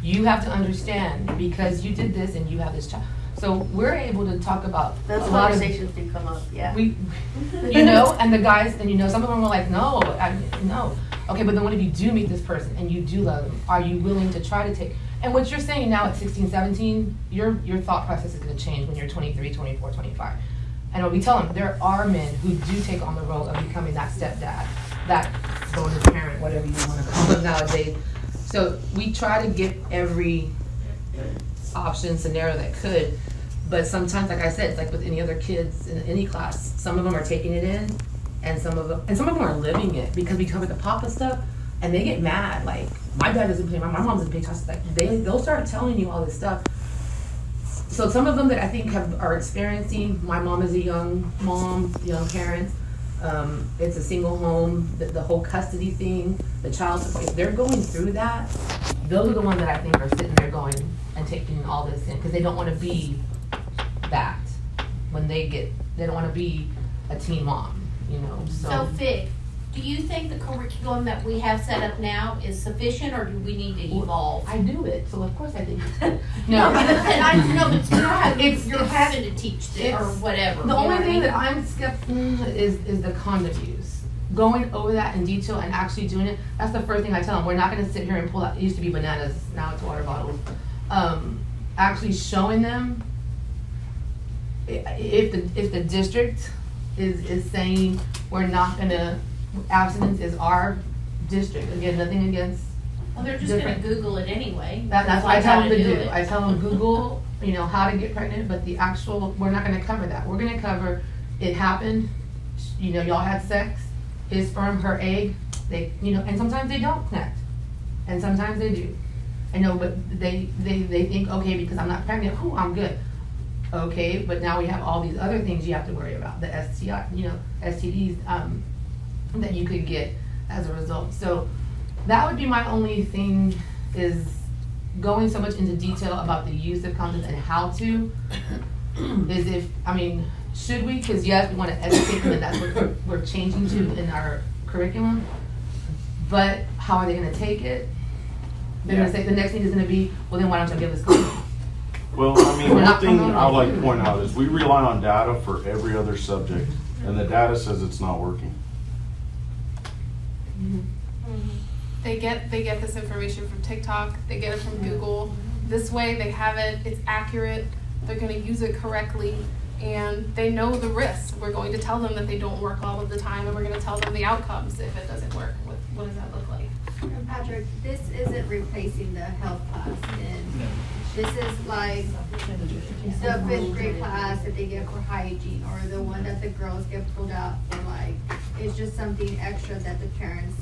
You have to understand, because you did this and you have this child. So we're able to talk about
Those
lot of.
conversations do come up, yeah.
We, you know, and the guys, and you know, some of them were like, no, I, no. Okay, but then what if you do meet this person and you do love them? Are you willing to try to take? And what you're saying now at 16, 17, your, your thought process is gonna change when you're 23, 24, 25. And what we tell them, there are men who do take on the role of becoming that stepdad, that bonus parent, whatever you wanna call them nowadays. So we try to get every option scenario that could. But sometimes, like I said, it's like with any other kids in any class, some of them are taking it in, and some of them, and some of them are living it because we cover the papa stuff, and they get mad. Like my dad doesn't pay, my, my mom doesn't pay taxes. Like they, they'll start telling you all this stuff. So some of them that I think have are experiencing. My mom is a young mom, young parents. Um, it's a single home. The, the whole custody thing, the child support. If they're going through that, those are the ones that I think are sitting there going and taking all this in because they don't want to be that when they get. They don't want to be a teen mom, you know. So,
So Vic, do you think the curriculum that we have set up now is sufficient, or do we need to evolve?
I do it, so of course I think.
No,
No,
but I know it's not,
It's-
you're
it's-
having to teach this or whatever.
The only
I
thing
mean?
that I'm skeptical is is the condom use. Going over that in detail and actually doing it, that's the first thing I tell them. We're not gonna sit here and pull out, it used to be bananas, now it's water bottles. Um, actually showing them if the, if the district is, is saying we're not gonna, abstinence is our district, again, nothing against
Well, they're just gonna Google it anyway.
that, that's what I tell them to do.
it.
I tell them Google, you know, how to get pregnant, but the actual, we're not gonna cover that. We're gonna cover, it happened, you know, y'all had sex, his sperm, her egg, they, you know, and sometimes they don't connect. And sometimes they do. I know, but they, they, they think, okay, because I'm not pregnant, oh, I'm good. Okay, but now we have all these other things you have to worry about, the STI, you know, STDs, um, that you could get as a result. So that would be my only thing is going so much into detail about the use of condoms and how to is if, I mean, should we? Because yes, we want to educate them and that's what we're, we're changing to in our curriculum. But how are they going to take it? They're going to say, the next thing is going to be, well, then why don't you give us condoms?
Well, I mean,
We're
one thing I would like to point out is we rely on data for every other subject, and the data says it's not working. Mm-hmm.
They get they get this information from TikTok. They get it from mm-hmm. Google. This way, they have it. It's accurate. They're going to use it correctly, and they know the risks. We're going to tell them that they don't work all of the time, and we're going to tell them the outcomes if it doesn't work. What, what does that look like?
And Patrick, this isn't replacing the health class and this is like the fifth grade class that they get for hygiene or the one that the girls get pulled out for like, it's just something extra that the parents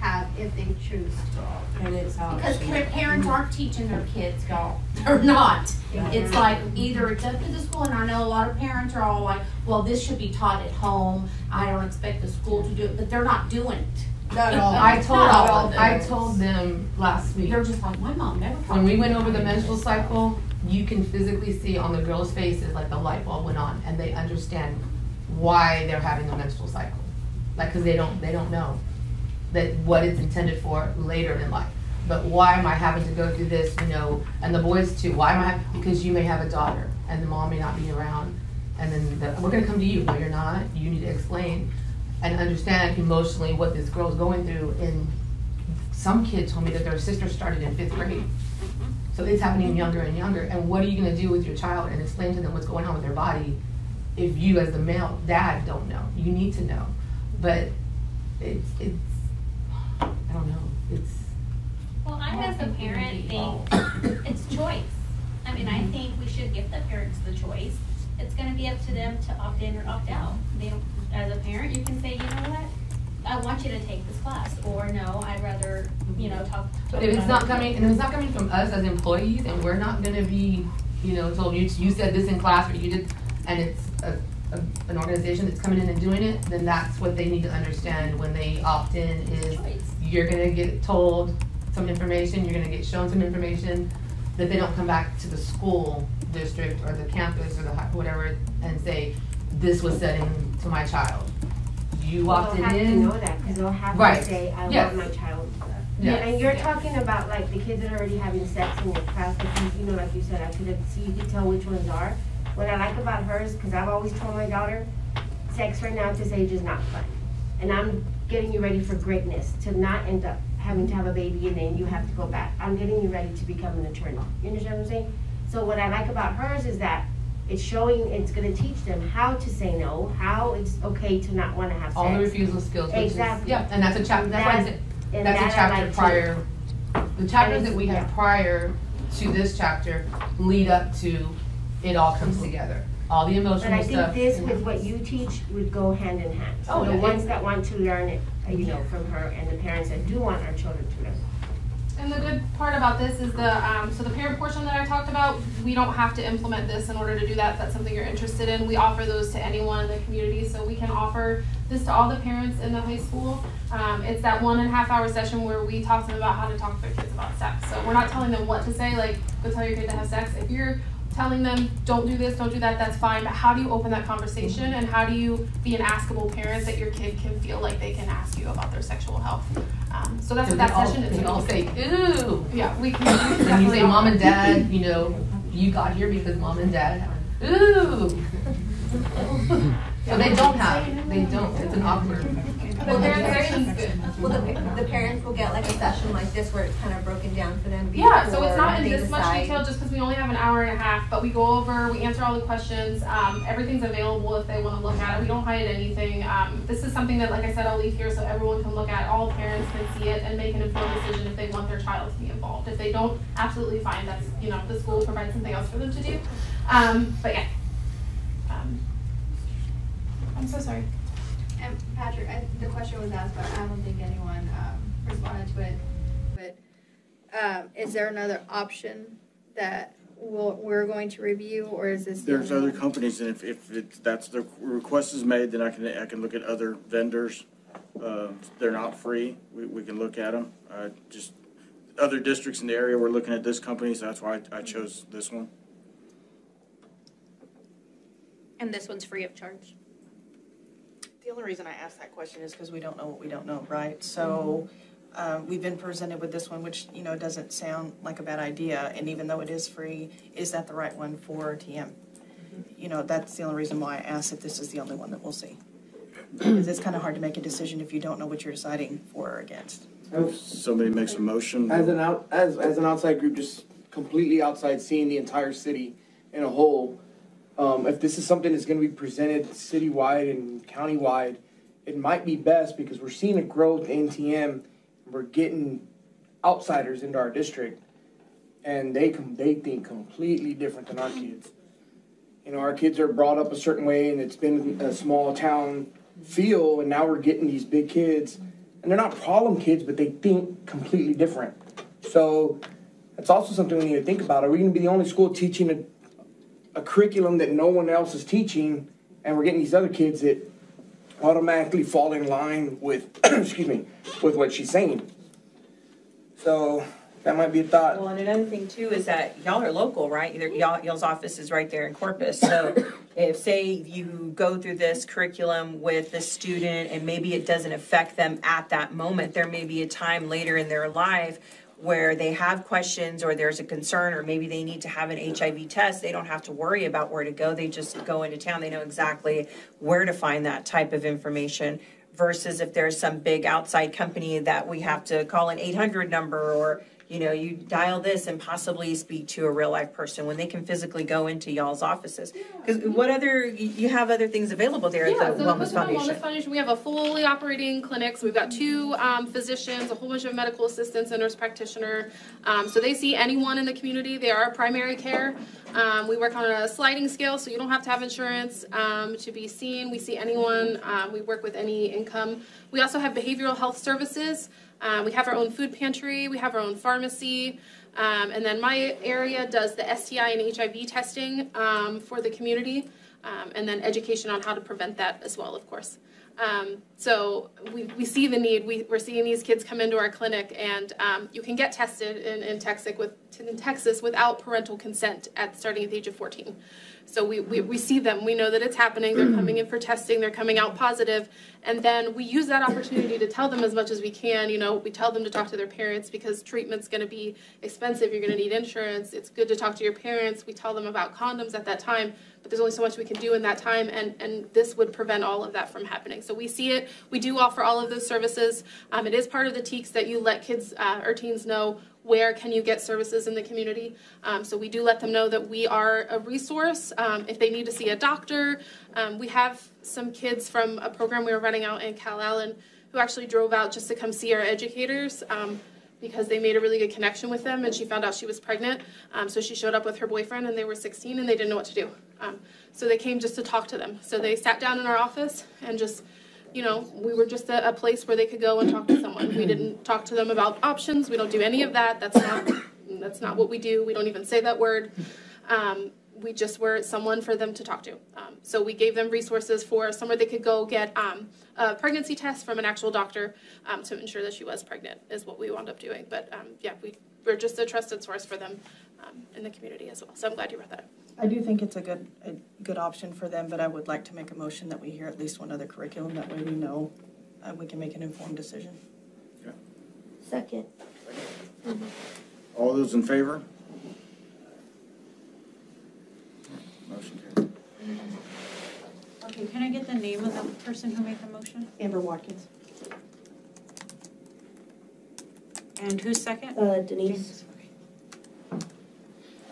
have if they choose to.
And it's all.
Because pa- parents aren't teaching their kids, y'all. They're not. It's like either it's up to the school, and I know a lot of parents are all like, well, this should be taught at home. I don't expect the school to do it, but they're not doing it.
Not all. I told,
Not all of
I
them.
told them last week.
They're just like, my mom never
When we went over the menstrual
this."
cycle, you can physically see on the girls' faces, like the light bulb went on, and they understand why they're having a menstrual cycle. Like, cause they don't, they don't know that what it's intended for later in life. But why am I having to go through this, you know, and the boys too, why am I, because you may have a daughter, and the mom may not be around, and then the, we're gonna come to you, no, you're not, you need to explain and understand emotionally what this girl's going through, and some kid told me that their sister started in fifth grade. So it's happening younger and younger. And what are you gonna do with your child and explain to them what's going on with their body if you as the male dad don't know? You need to know. But it's it's I don't know. It's
Well, I
More
as a parent think it's choice. I mean, I mm-hmm. think we should give the parents the choice. It's gonna be up to them to opt in or opt out. They don't, as a parent, you can say, you know what? I want you to take this class, or no, I'd rather, you know, talk.
but if it's not coming and if it's not coming from us as employees and we're not gonna be, you know, told you you said this in class or you did and it's a, a an organization that's coming in and doing it, then that's what they need to understand when they opt in is
Choice.
you're gonna get told some information, you're gonna get shown some information, that they don't come back to the school district or the campus or the whatever and say, this was said in to my child. You opted
have to
in.
know that, cause they'll have
Right.
to say, I
Yes.
want my child. Yeah,
Yes.
and you're talking about like the kids that are already having sex in your class, like you, know, like you said, I could see, you could tell which ones are. What I like about hers, cause I've always told my daughter, sex right now at this age is not fun. And I'm getting you ready for greatness, to not end up having to have a baby and then you have to go back. I'm getting you ready to become an attorney. You understand what I'm saying? So what I like about hers is that it's showing, it's gonna teach them how to say no, how it's okay to not wanna have sex.
All the refusal skills, which is,
Exactly.
yeah, and that's a chapter, that's why I
That-
said,
and
that's
that
a
I
chapter
like too.
prior. The chapters that we have
yeah.
prior to this chapter lead up to, it all comes together. All the emotional But
I
stuff.
think this with what you teach would go hand in hand.
Oh,
So
yeah.
the ones that want to learn it, uh, you know, from her and the parents that do want our children to learn.
And the good part about this is the, um, so the parent portion that I talked about, we don't have to implement this in order to do that. If that's something you're interested in. We offer those to anyone in the community, so we can offer this to all the parents in the high school. Um, it's that one and a half hour session where we talk to them about how to talk to their kids about sex. So we're not telling them what to say, like, go tell your kid to have sex. If you're telling them, don't do this, don't do that, that's fine, but how do you open that conversation and how do you be an askable parent that your kid can feel like they can ask you about their sexual health? Um, so that's what that
all-
session is.
They all say, ooh.
Yeah, we can.
And
we can
you say, mom and dad, you know, you got here because mom and dad, ooh. So they don't have, they don't, it's an awkward.
The parent session's.
Well, the, the parents will get like a session like this where it's kind of broken down for them
Yeah, so it's not in this much detail just because we only have an hour and a half, but we go over, we answer all the questions. Um, everything's available if they want to look at it. We don't hide anything. Um, this is something that, like I said, I'll leave here so everyone can look at. All parents can see it and make an informed decision if they want their child to be involved. If they don't, absolutely fine. That's you know the school will provide something else for them to do. Um, but yeah. Um, I'm so sorry.
And Patrick, I, the question was asked, but I don't think anyone, um, responded to it. But, um, is there another option that we'll, we're going to review, or is this?
There's
only
other companies, and if, if it- that's the request is made, then I can, I can look at other vendors Uh, They're not free. We, we can look at them. Uh, Just other districts in the area, we're looking at this company, so that's why I I chose this one.
And this one's free of charge.
The only reason I asked that question is because we don't know what we don't know, right? So, uh, we've been presented with this one, which, you know, doesn't sound like a bad idea, and even though it is free, is that the right one for TM? You know, that's the only reason why I asked if this is the only one that we'll see. Because it's kind of hard to make a decision if you don't know what you're deciding for or against.
Somebody makes a motion.
As an out, as, as an outside group, just completely outside, seeing the entire city in a whole, um, if this is something that's gonna be presented citywide and countywide, it might be best because we're seeing a growth in TM. We're getting outsiders into our district, and they com- they think completely different than our kids. You know, our kids are brought up a certain way, and it's been a small town feel, and now we're getting these big kids, and they're not problem kids, but they think completely different. So that's also something we need to think about. Are we going to be the only school teaching a, a curriculum that no one else is teaching, and we're getting these other kids that automatically fall in line with, excuse me, with what she's saying? So that might be a thought.
Well, and another thing too is that y'all are local, right? Y'all, y'all's office is right there in Corpus. So if, say, you go through this curriculum with the student and maybe it doesn't affect them at that moment, there may be a time later in their life where they have questions or there's a concern or maybe they need to have an HIV test, they don't have to worry about where to go. They just go into town. They know exactly where to find that type of information versus if there's some big outside company that we have to call an 800 number or you know you dial this and possibly speak to a real life person when they can physically go into y'all's offices because what other you have other things available there
Yeah,
at the wellness foundation
Wellness Foundation, we have a fully operating clinic, so we've got two um, physicians, a whole bunch of medical assistants, a nurse practitioner. Um, so they see anyone in the community, they are primary care. Um, we work on a sliding scale, so you don't have to have insurance um, to be seen. We see anyone, um, we work with any income. We also have behavioral health services. Um, we have our own food pantry, we have our own pharmacy. Um, and then my area does the STI and HIV testing um, for the community, um, and then education on how to prevent that as well, of course. Um, so we, we see the need. We, we're seeing these kids come into our clinic, and um, you can get tested in, in, Texas with, in Texas without parental consent at starting at the age of 14. So we, we, we see them. We know that it's happening. They're coming in for testing. They're coming out. And then we use that opportunity to tell them as much as we can. You know, we tell them to talk to their parents because treatment's going to be expensive. You're going to need insurance. It's good to talk to your parents. We tell them about condoms at that time. But there's only so much we can do in that time. And, and this would prevent all of that from happening. So we see it. We do offer all of those services. Um, it is part of the TEKS that you let kids uh, or teens know where can you get services in the community. Um, so we do let them know that we are a resource. Um, if they need to see a doctor, um, we have some kids from a program we were running out in Calallen who actually drove out just to come see our educators um, because they made a really good connection with them and she found out she was pregnant. Um, so she showed up with her boyfriend and they were 16 and they didn't know what to do. Um, so they came just to talk to them. So they sat down in our office and just you know, we were just a, a, place where they could go and talk to someone. We didn't talk to them about options. We don't do any of that. That's not that's not what we do. We don't even say that word. Um, we just were someone for them to talk to. Um, so we gave them resources for somewhere they could go get um, a pregnancy test from an actual doctor um, to ensure that she was pregnant. Is what we wound up doing. But um, yeah, we we're just a trusted source for them um, in the community as well. So I'm glad you brought that up.
I do think it's a good, a good option for them, but I would like to make a motion that we hear at least one other curriculum, that way we know, uh, we can make an informed decision.
Second.
All those in favor? Motion carried.
okay can i get the name of the person who made the motion
Amber Watkins.
and who's second
Uh, Denise.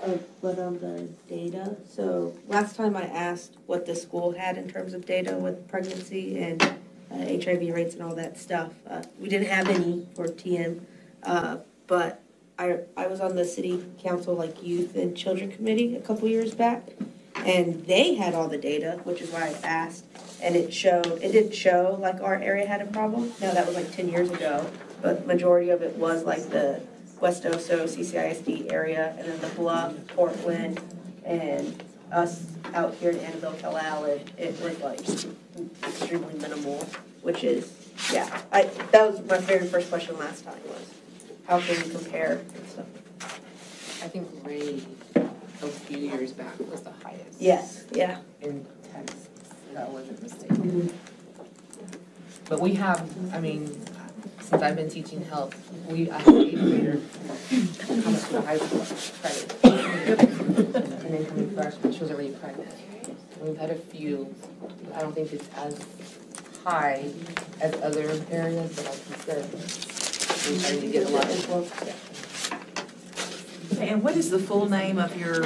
Uh, but on the data, so last time I asked what the school had in terms of data with pregnancy and uh, HIV rates and all that stuff. Uh, we didn't have any for TM, uh, but I, I was on the city council like youth and children committee a couple years back. And they had all the data, which is why I asked, and it showed, it didn't show like our area had a problem. No, that was like ten years ago, but majority of it was like the West Oso, CCISD area, and then the Bluff, Portland, and us out here in Annaville, Cal Allen, it was like extremely minimal, which is
Yeah, I, that was my very first question last time was, how can you compare and stuff?
I think Ray, a few years back, was the highest.
Yes, yeah.
In Texas, that wasn't mistaken. But we have, I mean, since I've been teaching health, we, I have an eighth grader come up to high school credit. And then coming freshman, she was already pregnant. We've had a few, I don't think it's as high as other areas, but like you said, we're trying to get a lot of.
And what is the full name of your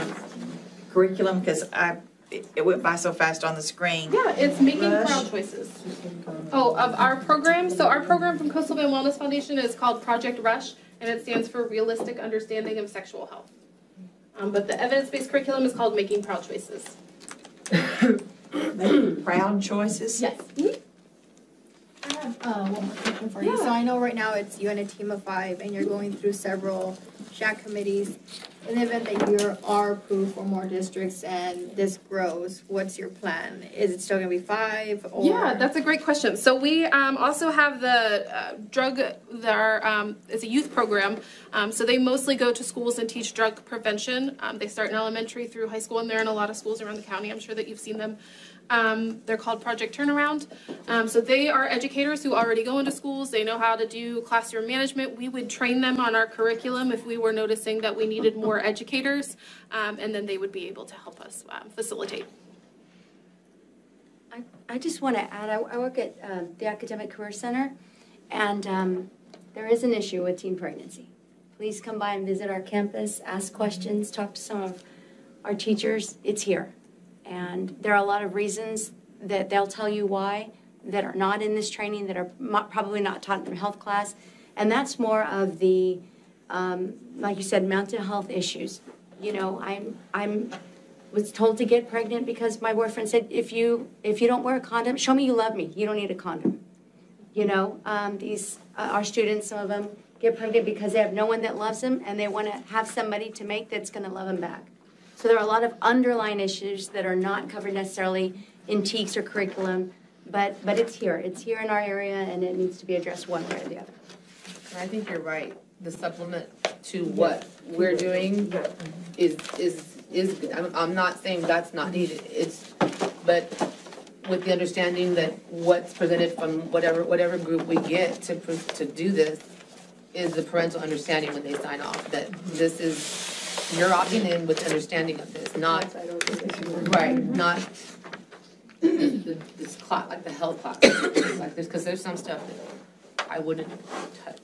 curriculum? Because I, it it went by so fast on the screen.
Yeah, it's making
Rush.
proud choices. Oh, of our program, so our program from Coastal Bend Wellness Foundation is called Project Rush, and it stands for Realistic Understanding of Sexual Health. Um, but the evidence-based curriculum is called Making Proud Choices.
Making proud choices?
Yes.
I have uh, one more question for you. So I know right now it's you and a team of five, and you're going through several SHAC committees. In the event that you are approved for more districts and this grows, what's your plan? Is it still gonna be five or?
Yeah, that's a great question. So we um, also have the uh, drug, there, um, it's a youth program. Um, so they mostly go to schools and teach drug prevention. Um, they start in elementary through high school, and they're in a lot of schools around the county. I'm sure that you've seen them. Um, they're called Project Turnaround. Um, so they are educators who already go into schools. They know how to do classroom management. We would train them on our curriculum if we were noticing that we needed more educators, um, and then they would be able to help us um, facilitate.
I, I just want to add, I, I work at uh, the Academic Career Center, and um, there is an issue with teen pregnancy. Please come by and visit our campus, ask questions, talk to some of our teachers. It's here. And there are a lot of reasons that they'll tell you why that are not in this training, that are probably not taught in health class. And that's more of the, um, like you said, mental health issues. You know, I'm, I'm was told to get pregnant because my boyfriend said, if you if you don't wear a condom, show me you love me. You don't need a condom. You know, um, these uh, our students, some of them get pregnant because they have no one that loves them, and they want to have somebody to make that's going to love them back. So there are a lot of underlying issues that are not covered necessarily in TEKS or curriculum, but but it's here. It's here in our area, and it needs to be addressed one way or the other.
I think you're right, the supplement to what we're doing is, is, is, I'm, I'm not saying that's not needed, it's, but with the understanding that what's presented from whatever, whatever group we get to, to do this is the parental understanding when they sign off, that this is, you're opting in with understanding of this, not, right, not the- this class, like the hell class, like this, because there's some stuff that I wouldn't touch.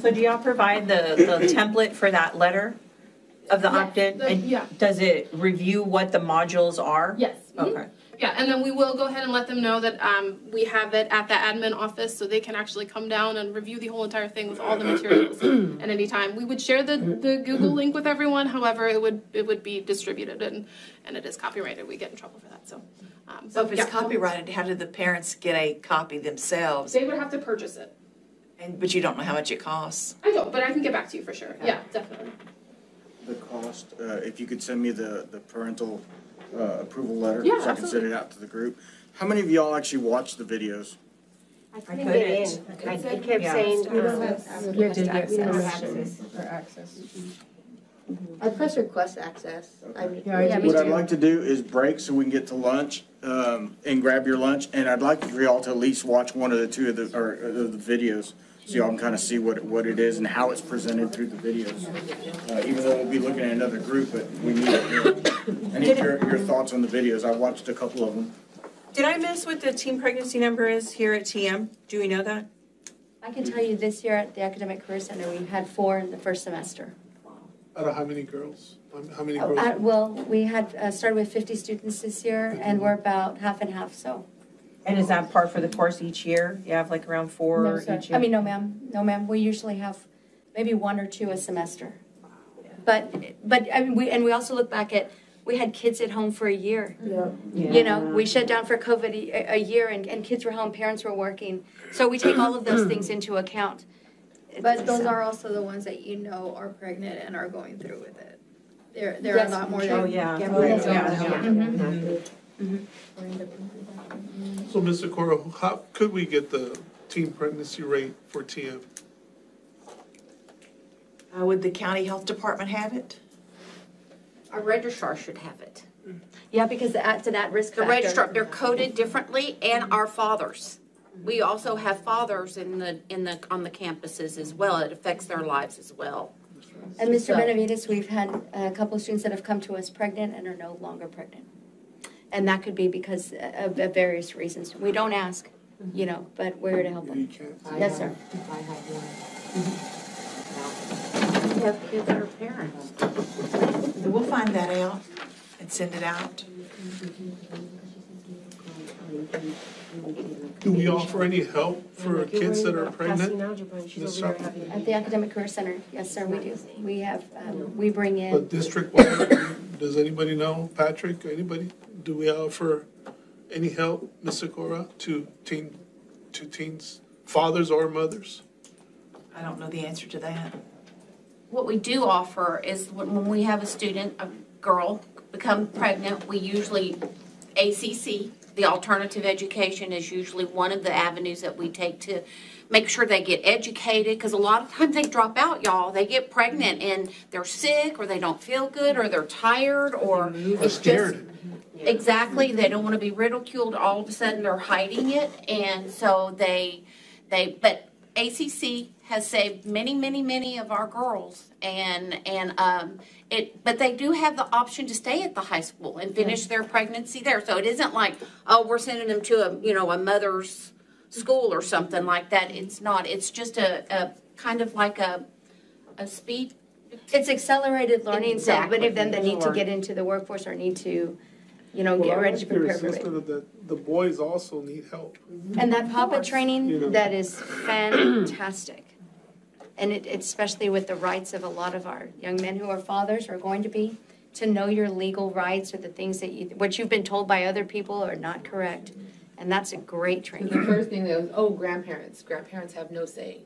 So do y'all provide the, the template for that letter of the
Yeah,
opt-in?
the-
And
yeah.
Does it review what the modules are?
Yes. Mhm.
Okay.
Yeah, and then we will go ahead and let them know that um, we have it at the admin office, so they can actually come down and review the whole entire thing with all the materials at any time. We would share the, the Google link with everyone, however, it would it would be distributed and and it is copyrighted. We get in trouble for that. So, um,
So if it's
yeah.
copyrighted, how do the parents get a copy themselves?
they would have to purchase it.
And, but you don't know how much it costs?
I don't, but I can get back to you for sure. Yeah, definitely.
The cost, uh, if you could send me the, the parental, uh, approval letter,
Yeah,
so I can send it out to the group. How many of y'all actually watch the videos?
I couldn't get in. I- It kept
Yeah.
saying,
We don't
um,
have-
you have to
don't
get
have
access.
Access.
I press request access. I-
Yeah, I do.
me
What I'd like to do is break so we can get to lunch, um, and grab your lunch, and I'd like for y'all to at least watch one of the two of the, or, or the videos, so y'all can kind of see what, what it is and how it's presented through the videos. Uh, even though we'll be looking at another group, but we need, I need your, your thoughts on the videos, I watched a couple of them.
Did I miss what the teen pregnancy number is here at TM? Do we know that?
I can tell you this year at the Academic Career Center, we had four in the first semester.
Out of how many girls? How many
Uh,
girls?
uh, Well, we had uh, started with 50 students this year, and we're about half and half, so.
And is that part for the course each year? You have like around four
No,
each year?
I mean, no, ma'am, no, ma'am, we usually have maybe one or two a semester. But, but, I mean, we, and we also look back at, we had kids at home for a year. You know, we shut down for COVID a, a year, and, and kids were home, parents were working. So we take all of those things into account.
But those
So-
are also the ones that you know are pregnant and are going through with it. There, there are a lot more
Oh,
that.
yeah.
get
Oh, yeah.
pregnant.
Yeah.
Mm-hmm. Mm-hmm.
So, Mr. Coro, how could we get the teen pregnancy rate for TM?
Uh, would the county health department have it?
Our registrar should have it.
Yeah, because it's an at-risk
The
factor.
registrar, they're coded differently, and our fathers. We also have fathers in the, in the, on the campuses as well. It affects their lives as well.
And Mr.
So-
Benavides, we've had a couple of students that have come to us pregnant and are no longer pregnant. And that could be because of, of various reasons. We don't ask, you know, but we're here to help them. Yes, sir.
I have one. Have kids parents.
We'll find that out and send it out.
Do we offer any help for kids that are pregnant? This summer?
At the Academic Career Center, yes, sir, we do. We have, um, we bring in.
But district-wide, does anybody know, Patrick, anybody? Do we offer any help, Ms. Sikora, to teen, to teens, fathers or mothers?
I don't know the answer to that.
What we do offer is when, when we have a student, a girl, become pregnant, we usually, ACC, the alternative education is usually one of the avenues that we take to make sure they get educated, because a lot of times they drop out, y'all. They get pregnant and they're sick, or they don't feel good, or they're tired, or it's just. Exactly, they don't want to be ridiculed, all of a sudden they're hiding it, and so they, they, but ACC has saved many, many, many of our girls, and, and, um, it, but they do have the option to stay at the high school and finish their pregnancy there, so it isn't like, oh, we're sending them to a, you know, a mother's school or something like that, it's not, it's just a, a, kind of like a, a speed,
It's accelerated learning, so
Exactly.
many of them that need to get into the workforce or need to, you know,
Well,
get
I
ready to
like your
prepare for it.
assessment the, the boys also need help.
And that PAPA
You know.
training, that is fantastic. And it, it's especially with the rights of a lot of our young men who are fathers are going to be, to know your legal rights or the things that you, what you've been told by other people are not correct. And that's a great training.
The
training.
first thing that was, oh, grandparents, grandparents have no say.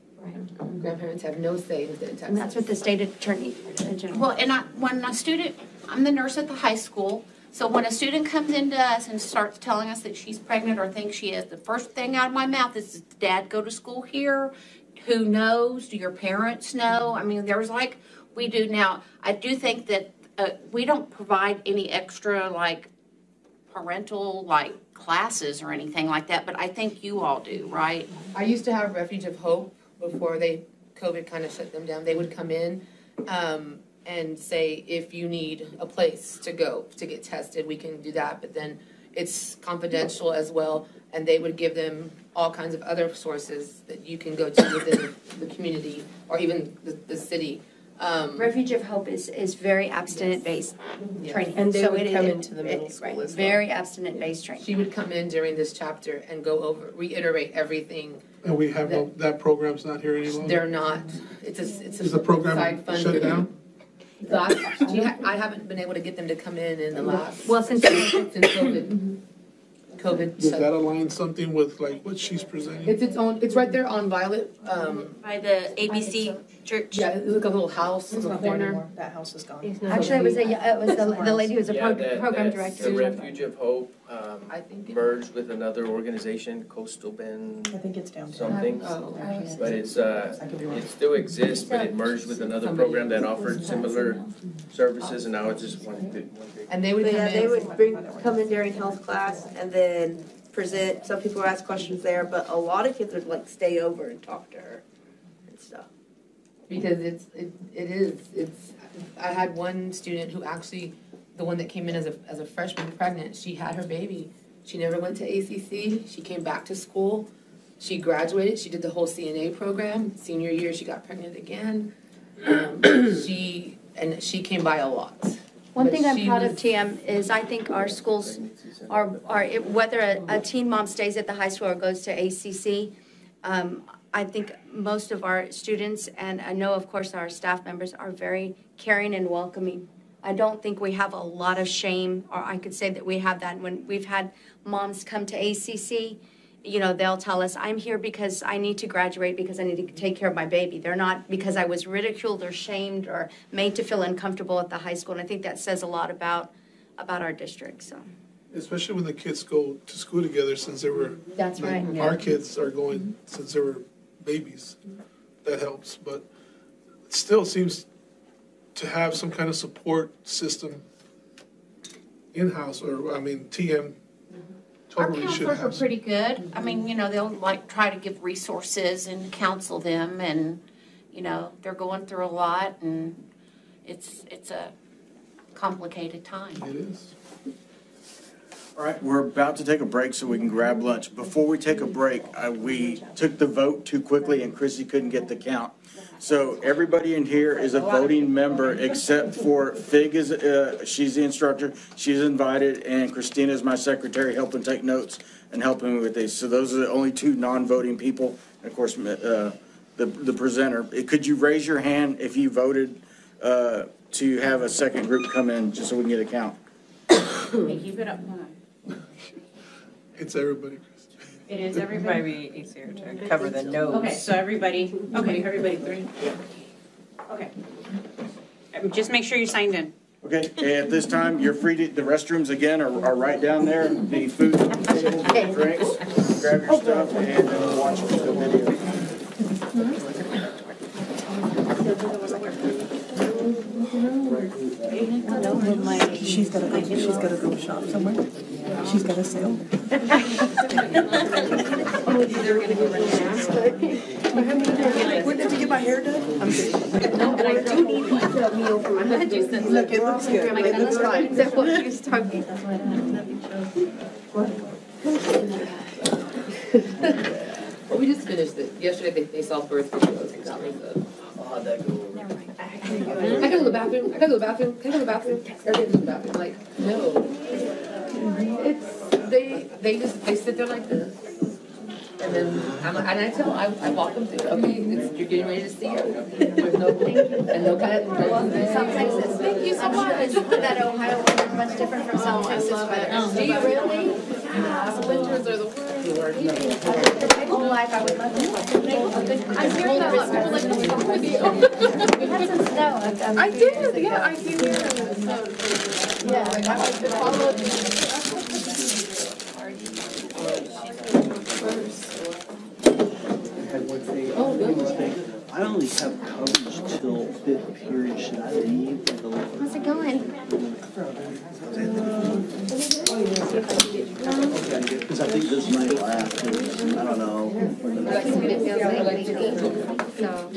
Grandparents have no say in the state of Texas.
And that's what the state attorney uh, general.
Well, and I, when a student, I'm the nurse at the high school, so when a student comes into us and starts telling us that she's pregnant or thinks she is, the first thing out of my mouth is, does dad go to school here? Who knows? Do your parents know? I mean, there's like, we do now, I do think that, uh, we don't provide any extra like parental like classes or anything like that, but I think you all do, right?
I used to have Refuge of Hope before they, COVID kind of shut them down. They would come in um, and say, if you need a place to go to get tested, we can do that. But then it's confidential as well, and they would give them all kinds of other sources that you can go to within the community or even the, the city. Um,
Refuge of Hope is, is very abstinent-based training.
And they
So
would
it-
come
it-
into the middle
it-
school
right,
as well.
Very abstinent-based training.
She would come in during this chapter and go over, reiterate everything.
And we have, no- that program's not here any longer?
They're not, it's a, it's a.
Is the program
side fund.
shut down?
Last, she ha- I haven't been able to get them to come in in the last.
Well, since-
Since COVID, COVID
Does
shut.
that align something with like what she's presenting?
It's its own, it's right there on Violet, um,
By the ABC church.
yeah, it's like a little house in
It's
the
not there
corner.
anymore. That house is gone.
Actually, it was a, it was the, the lady who was a
Yeah,
pro-
that-
program
that's
director.
The Refuge of Hope, um,
I think it-
merged with another organization, Coastal Bend
I think it's downtown.
something.
Oh, okay.
But it's, uh, it still exists, but it merged with another program that offered similar services, and now it's just one big, one big.
And they would
But
come
yeah, they
in,
would bring, come in during health class and then present, some people would ask questions there, but a lot of kids would like stay over and talk to her and stuff.
because it's, it, it is, it's, I had one student who actually, the one that came in as a, as a freshman pregnant, she had her baby. She never went to ACC, she came back to school, she graduated, she did the whole CNA program, senior year, she got pregnant again. Um, She, and she came by a lot.
One
But
thing I'm proud of, TM, is I think our schools are, are, it- whether a, a teen mom stays at the high school or goes to ACC, um, I think most of our students, and I know, of course, our staff members are very caring and welcoming. I don't think we have a lot of shame, or I could say that we have that when we've had moms come to ACC, you know, they'll tell us, I'm here because I need to graduate because I need to take care of my baby. They're not because I was ridiculed or shamed or made to feel uncomfortable at the high school. And I think that says a lot about, about our district, so.
especially when the kids go to school together since they were.
That's
like,
right.
Our kids are going since they were babies. That helps, but it still seems to have some kind of support system in-house, or, I mean, TM mm-hmm.
Our
totally should
counselors are
have.
pretty good. I mean, mm-hmm. you know, they'll like try to give resources and counsel them and, you know, they're going through a lot and it's, it's a complicated time.
It is.
All right, we're about to take a break so we can grab lunch. Before we take a break, uh, we took the vote too quickly and Chrissy couldn't get the count. So everybody in here is a voting member except for Fig is, uh, she's the instructor, she's invited, and Christina is my secretary, helping take notes and helping me with these. So those are the only two non-voting people. And of course, uh, the, the presenter. Uh, Could you raise your hand if you voted, uh, to have a second group come in, just so we can get a count?
Hey.
It's everybody.
It is everybody.
Might be easier to cover the
Okay,
nose.
so everybody, okay, everybody, three. Okay. Um, Just make sure you signed in.
Okay, at this time, you're free to, the restrooms again are, are right down there, the food, drinks, grab your stuff and then watch the video.
She's gotta go, she's gotta go shop somewhere. She's gotta sell. Where did you get my hair done? I'm good.
And I do need a meal for my husband.
Look, it looks good. It looks fine.
That's what she was talking.
Well, we just finished it. Yesterday, they, they saw birth videos. Oh, that was a. I go to the bathroom, I go to the bathroom, can I go to the bathroom? Everybody goes to the bathroom, like, no. It's, they, they just, they sit there like this. And then, I'm, and I tell, I, I walk them through, okay, it's, you're getting ready to see it. There's no, and no kind of.
Some Texas, thank you so much. That Ohio weather is much different from South Texas weather. Do you really? Yeah, winters are the worst. My whole life, I would love to. I'm very nervous, people like this come with. We had some snow.
I
few years
did, yeah. I came here and so,
Yeah.
I like Oh, to follow
I only have coverage till fifth period, should I leave?
How's it going?
Because I think this might last, I don't know.
No.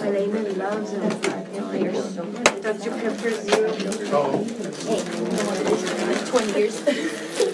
I Elena loves them. Dr. Pepper zero. Oh. Hey, twenty years.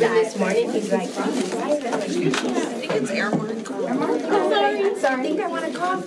This morning, he's like, I think it's airborne. Sorry, sorry. I think I want to
cough.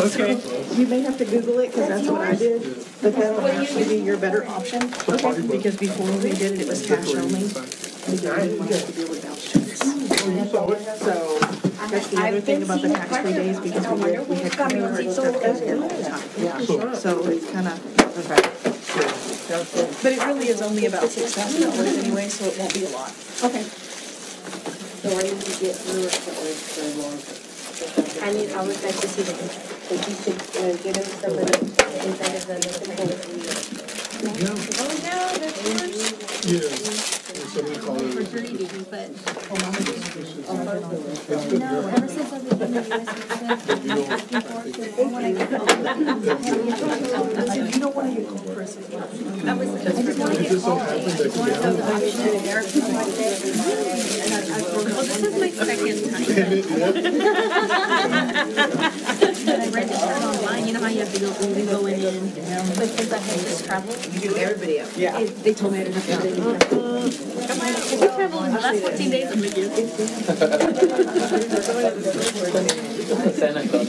Okay, you may have to Google it, because that's what I did, but that'll actually be your better option. Okay. Because before we did it, it was cash only. We didn't want to deal with vouchers. So, that's the other thing about the tax-free days, because we had, we had carryover and stuff goes here all the time. Yeah, so it's kind of, okay. But it really is only about six thousand dollars anyway, so it won't be a lot. Okay.
So I need to get through it for I need, I would like to see the, if you could uh, get him some of the
inside of the medical pregnancy.
Yeah.
Oh, no, that's worse.
Yeah. Call it.
For three but. No,
yeah.
ever since I've been in the US,
If you don't get called for assistance.
Was, I just wanna
It
get
just so
called.
happened that
One the options, and there are people like this, and I, I, well, this is my second time. But I registered online, you know how you have to go, you go in, but since I had this travel. You do everybody. Yeah. They told me I didn't have to. The last fourteen days, I'm
Santa Claus,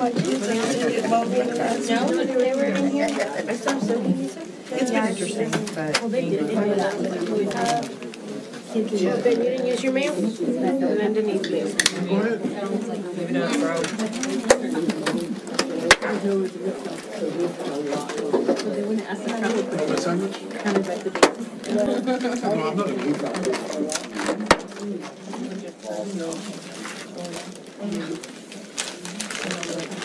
Do you wear both? He does.
No, they were in here. I.
It's been interesting, but.
Then you didn't use your mail? And then Denise mail.
Sandwich? No, I'm not a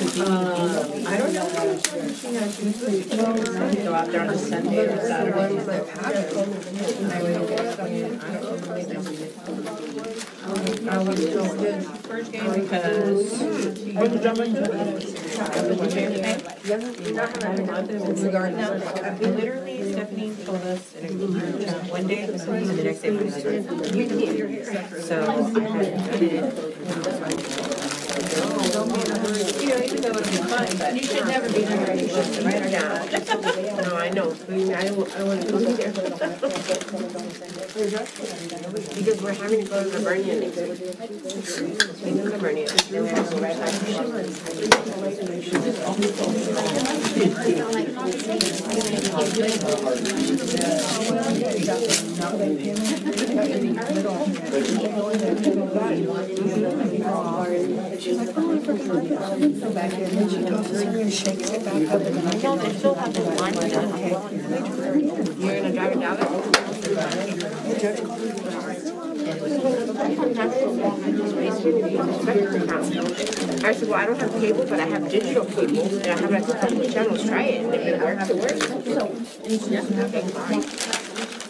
Uh, I don't know she has. Go out there on a Sunday or Saturday. I I don't know. I was so good first game because. What did
Literally, Stephanie told us one day, and the next day was. So I You know, even though it'll be fun, but. You should never be hurry, right?
Yeah. No, I know, I mean, I don't, I wanna be there. Because we're having to go to Livonia next week. We go to then we have go I said, well, I don't have cable, but I have digital cable, and I have a couple of channels, try it, and if it works, it works. Okay, fine.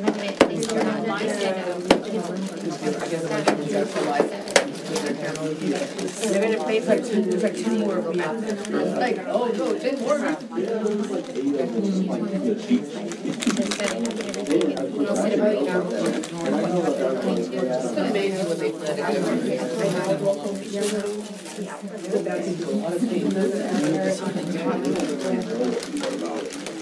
They're gonna pay for two, for two more back. Like, oh, no, it didn't work.
It's amazing what it go.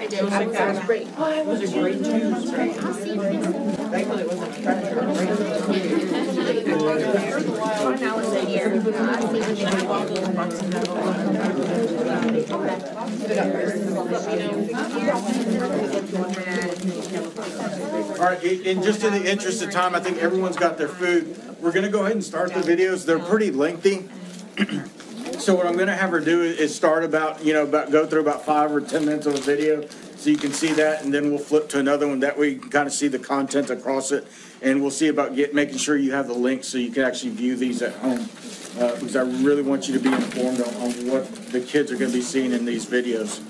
I did, I was, I great. Oh, it was a great. I'll see you.
All right, in just in the interest of time, I think everyone's got their food. We're gonna go ahead and start the videos. They're pretty lengthy. So what I'm gonna have her do is start about, you know, about, go through about five or 10 minutes of a video, so you can see that, and then we'll flip to another one, that way you can kind of see the content across it. And we'll see about get, making sure you have the links so you can actually view these at home. Uh, because I really want you to be informed on, on what the kids are gonna be seeing in these videos.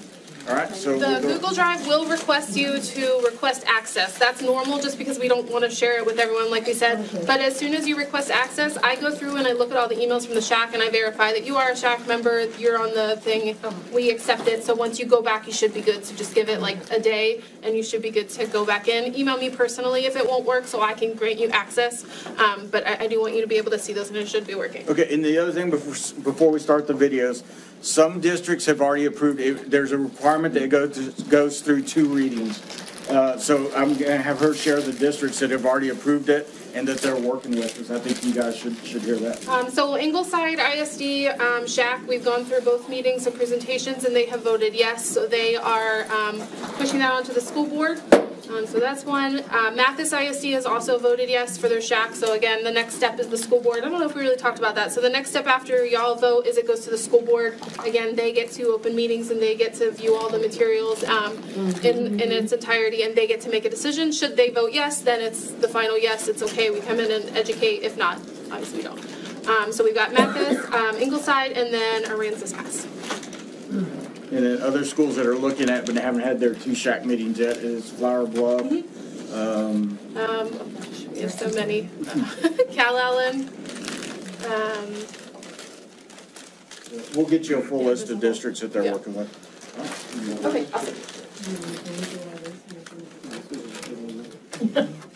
All right, so.
The
we'll go-
Google Drive will request you to request access. That's normal just because we don't want to share it with everyone, like we said. But as soon as you request access, I go through and I look at all the emails from the SHAC and I verify that you are a SHAC member, you're on the thing, we accept it. So once you go back, you should be good. So just give it like a day and you should be good to go back in. Email me personally if it won't work so I can grant you access. Um, but I, I do want you to be able to see those and it should be working.
Okay, and the other thing before, before we start the videos, some districts have already approved, it. there's a requirement that goes, goes through two readings. Uh, so I'm gonna have her share the districts that have already approved it and that they're working with, because I think you guys should, should hear that.
Um, so Ingleside ISD, um, we've gone through both meetings and presentations and they have voted yes. So they are, um, pushing that onto the school board. Um, so that's one. Uh, Mathis ISD has also voted yes for their SHAC. So again, the next step is the school board. I don't know if we really talked about that. So the next step after y'all vote is it goes to the school board. Again, they get to open meetings and they get to view all the materials, um, in, in its entirety and they get to make a decision. Should they vote yes, then it's the final yes, it's okay. We come in and educate. If not, obviously we don't. Um, so we've got Mathis, um, Ingleside, and then Aransas Pass.
And then other schools that are looking at, but haven't had their two SHAC meetings yet is Flower Bluff. Um,
Um, oh gosh, we have so many. Calallen. Um,
we'll get you a full list of districts that they're
Yeah.
working with.
okay, awesome.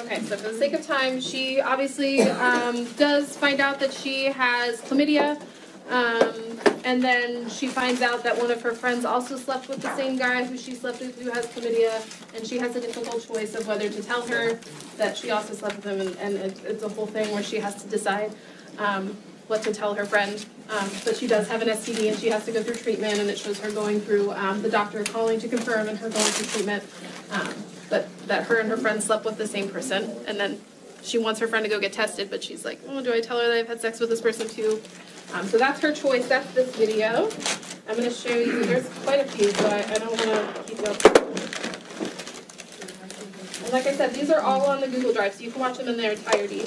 Okay, so for the sake of time, she obviously um, does find out that she has chlamydia. Um, and then she finds out that one of her friends also slept with the same guy who she slept with who has chlamydia. And she has a difficult choice of whether to tell her that she also slept with him. And, and it, it's a whole thing where she has to decide um, what to tell her friend. Um, but she does have an STD and she has to go through treatment. And it shows her going through um, the doctor calling to confirm and her going through treatment. Um, but that her and her friend slept with the same person, and then she wants her friend to go get tested, but she's like, oh, do I tell her that I've had sex with this person too? Um, so that's her choice. That's this video. I'm going to show you. There's quite a few, so I, I don't want to keep up. And like I said, these are all on the Google Drive, so you can watch them in their entirety.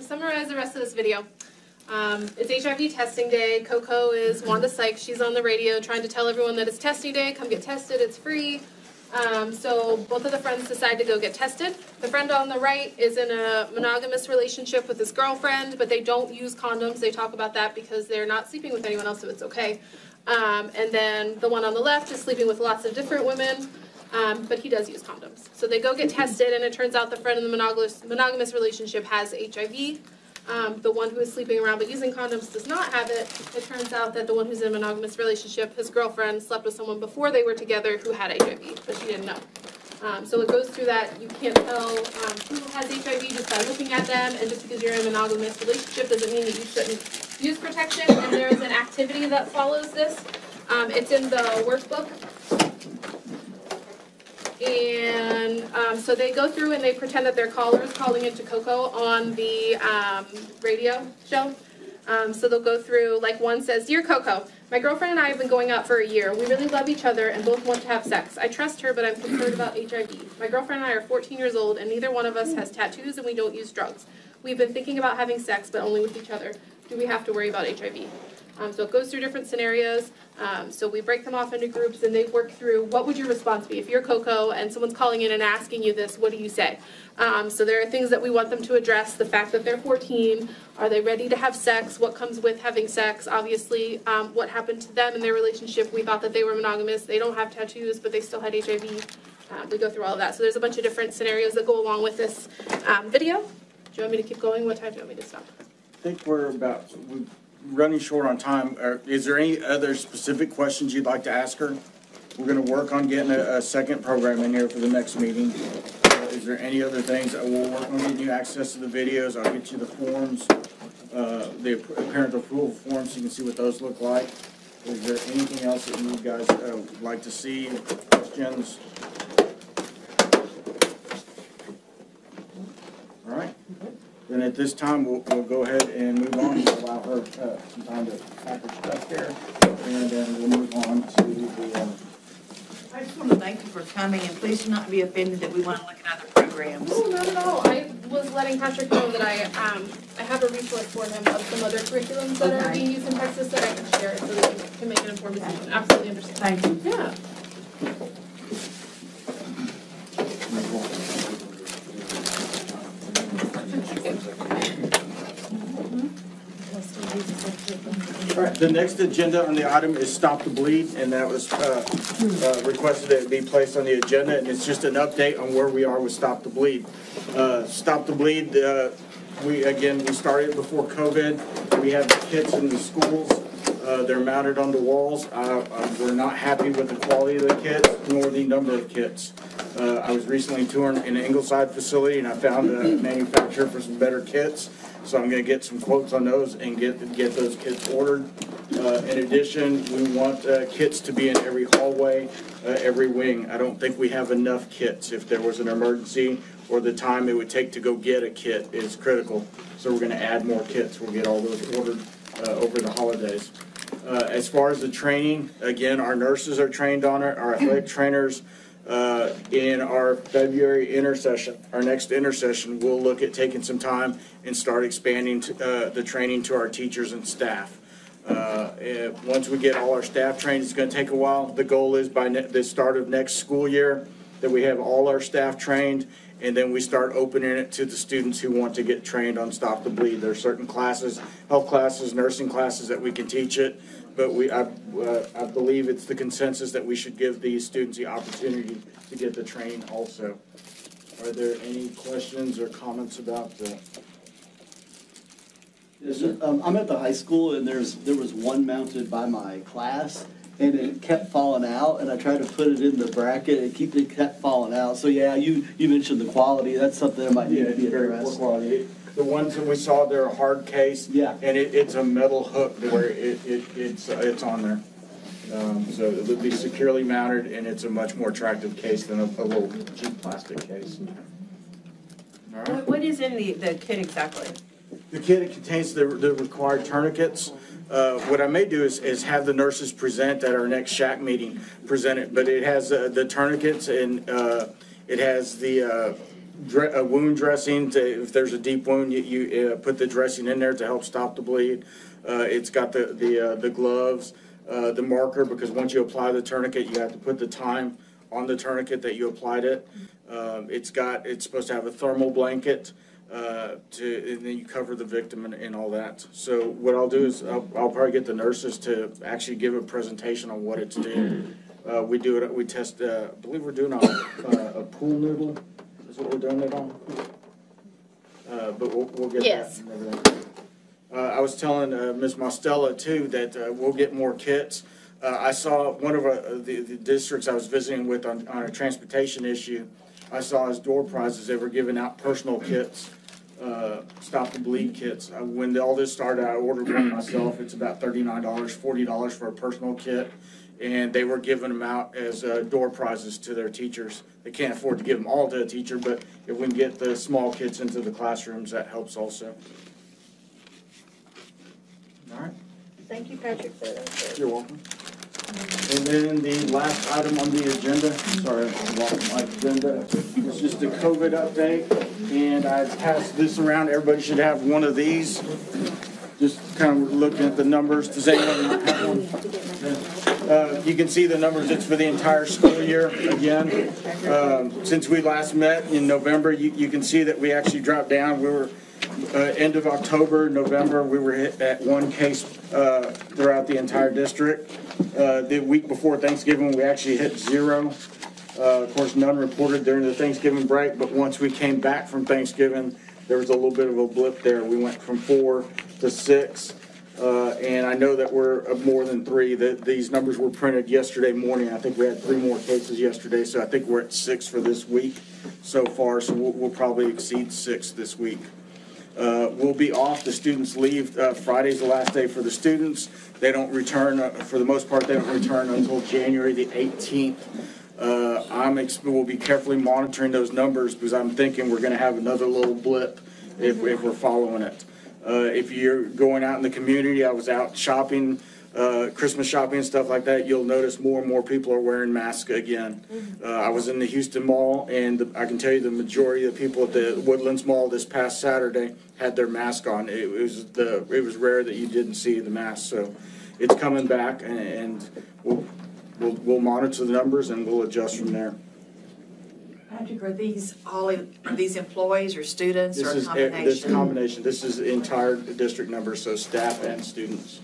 Summarize the rest of this video, um, it's HIV testing day. Coco is Wanda Sykes. She's on the radio trying to tell everyone that it's testing day. Come get tested. It's free. Um, so both of the friends decide to go get tested. The friend on the right is in a monogamous relationship with his girlfriend, but they don't use condoms. They talk about that because they're not sleeping with anyone else, so it's okay. Um, and then the one on the left is sleeping with lots of different women, um, but he does use condoms. So they go get tested, and it turns out the friend in the monogamous, monogamous relationship has HIV. Um, the one who is sleeping around but using condoms does not have it. It turns out that the one who's in a monogamous relationship, his girlfriend slept with someone before they were together who had HIV, but she didn't know. Um, so it goes through that you can't tell um, who has HIV just by looking at them, and just because you're in a monogamous relationship doesn't mean that you shouldn't use protection. And there is an activity that follows this. Um, it's in the workbook. And um, so they go through and they pretend that they're callers calling into Coco on the um, radio show. Um, so they'll go through, like one says, Dear Coco, my girlfriend and I have been going out for a year. We really love each other and both want to have sex. I trust her, but I'm concerned about HIV. My girlfriend and I are 14 years old, and neither one of us has tattoos and we don't use drugs. We've been thinking about having sex, but only with each other. Do we have to worry about HIV? Um, so it goes through different scenarios. Um, so we break them off into groups and they work through what would your response be? If you're Coco and someone's calling in and asking you this, what do you say? Um, so there are things that we want them to address. The fact that they're 14, are they ready to have sex? What comes with having sex? Obviously, um, what happened to them in their relationship? We thought that they were monogamous. They don't have tattoos, but they still had HIV. Uh, we go through all of that. So there's a bunch of different scenarios that go along with this um, video. Do you want me to keep going? What time do you want me to stop?
I think we're about, we're running short on time. Uh, Is there any other specific questions you'd like to ask her? We're gonna work on getting a, a second program in here for the next meeting. Uh, Is there any other things? Uh, We'll work on getting you access to the videos. I'll get you the forms, uh, the parent approval forms, so you can see what those look like. Is there anything else that you guys uh, would like to see, questions? All right. Then at this time, we'll, we'll go ahead and move on, and allow her uh, some time to pack her stuff here, and then we'll move on to the, uh,
I just want to thank you for coming, and please do not be offended that we want to look at other programs.
Oh, not at all. I was letting Patrick know that I, um, I have a resource for him of some other curriculums that are being used in Texas that I can share so that he can make an informed decision. Absolutely understand.
Thank you.
Yeah.
The next agenda on the item is Stop the Bleed, and that was uh, uh, requested that it be placed on the agenda, and it's just an update on where we are with Stop the Bleed. Uh, Stop the Bleed, uh, we, again, we started before COVID. We have the kits in the schools. Uh, They're mounted on the walls. Uh, uh, We're not happy with the quality of the kits, nor the number of kits. Uh, I was recently touring in an Ingleside facility, and I found a manufacturer for some better kits. So I'm gonna get some quotes on those and get, get those kits ordered. Uh, in addition, we want, uh, kits to be in every hallway, uh, every wing. I don't think we have enough kits. If there was an emergency or the time it would take to go get a kit is critical. So we're gonna add more kits. We'll get all those ordered, uh, over the holidays. Uh, as far as the training, again, our nurses are trained on it, our athletic trainers. Uh, in our February intercession, our next intercession, we'll look at taking some time and start expanding to, uh, the training to our teachers and staff. Uh, if, once we get all our staff trained, it's gonna take a while. The goal is by ne- the start of next school year, that we have all our staff trained, and then we start opening it to the students who want to get trained on Stop the Bleed. There are certain classes, health classes, nursing classes that we can teach it, but we, I, uh, I believe it's the consensus that we should give these students the opportunity to get the training also. Are there any questions or comments about the?
Yes. Um, I'm at the high school and there's, there was one mounted by my class and it kept falling out and I tried to put it in the bracket and keep, it kept falling out. So yeah, you, you mentioned the quality. That's something that might need to be addressed.
quality. The ones that we saw, they're a hard case.
Yeah.
And it, it's a metal hook where it, it, it's, uh, it's on there. Um, so it would be securely mounted and it's a much more attractive case than a, a little cheap plastic case. All right.
What, what is in the, the kit exactly?
The kit contains the, the required tourniquets. Uh, what I may do is, is have the nurses present at our next SHAC meeting, present it, but it has, uh, the tourniquets and, uh, it has the, uh, dre- a wound dressing to, if there's a deep wound, you, you, uh, put the dressing in there to help stop the bleed. Uh, it's got the, the, uh, the gloves, uh, the marker, because once you apply the tourniquet, you have to put the time on the tourniquet that you applied it. Um, it's got, it's supposed to have a thermal blanket, uh, to, and then you cover the victim and, and all that. So what I'll do is, I'll, I'll probably get the nurses to actually give a presentation on what it's doing. Uh, we do it, we test, uh, I believe we're doing a, uh, a pool noodle, what we're doing it on. Uh, but we'll, we'll get that
Yes.
and everything. Uh, I was telling, uh, Ms. Mostella too, that, uh, we'll get more kits. Uh, I saw one of, uh, the, the districts I was visiting with on, on a transportation issue. I saw as door prizes, they were giving out personal kits, uh, stop the bleed kits. When all this started, I ordered one myself. It's about thirty-nine dollars, forty dollars for a personal kit. And they were giving them out as, uh, door prizes to their teachers. They can't afford to give them all to a teacher, but if we can get the small kits into the classrooms, that helps also. All right.
Thank you, Patrick, for that.
You're welcome. And then the last item on the agenda, sorry, I lost my agenda, is just the COVID update. And I passed this around, everybody should have one of these. Just kind of looking at the numbers, does anyone have one? Uh, you can see the numbers, it's for the entire school year again. Um, since we last met in November, you, you can see that we actually dropped down, we were uh, end of October, November, we were at one case uh, throughout the entire district. Uh, The week before Thanksgiving, we actually hit zero. Uh, Of course, none reported during the Thanksgiving break, but once we came back from Thanksgiving, there was a little bit of a blip there. We went from four to six. Uh, And I know that we're more than three, that these numbers were printed yesterday morning. I think we had three more cases yesterday, so I think we're at six for this week so far, so we'll we'll probably exceed six this week. Uh, We'll be off, the students leave, uh, Friday's the last day for the students. They don't return, uh, for the most part, they don't return until January the 18th. Uh, I'm, we'll be carefully monitoring those numbers because I'm thinking we're going to have another little blip if if we're following it. Uh, If you're going out in the community, I was out shopping, uh, Christmas shopping and stuff like that, you'll notice more and more people are wearing masks again. Uh, I was in the Houston Mall, and the- I can tell you the majority of the people at the Woodlands Mall this past Saturday had their mask on. It was the, it was rare that you didn't see the mask, so it's coming back, and- and we'll, we'll, we'll monitor the numbers and we'll adjust from there.
Patrick, are these all, are these employees or students
This
or a
is, this
combination?
combination, this is the entire district number, so staff and students.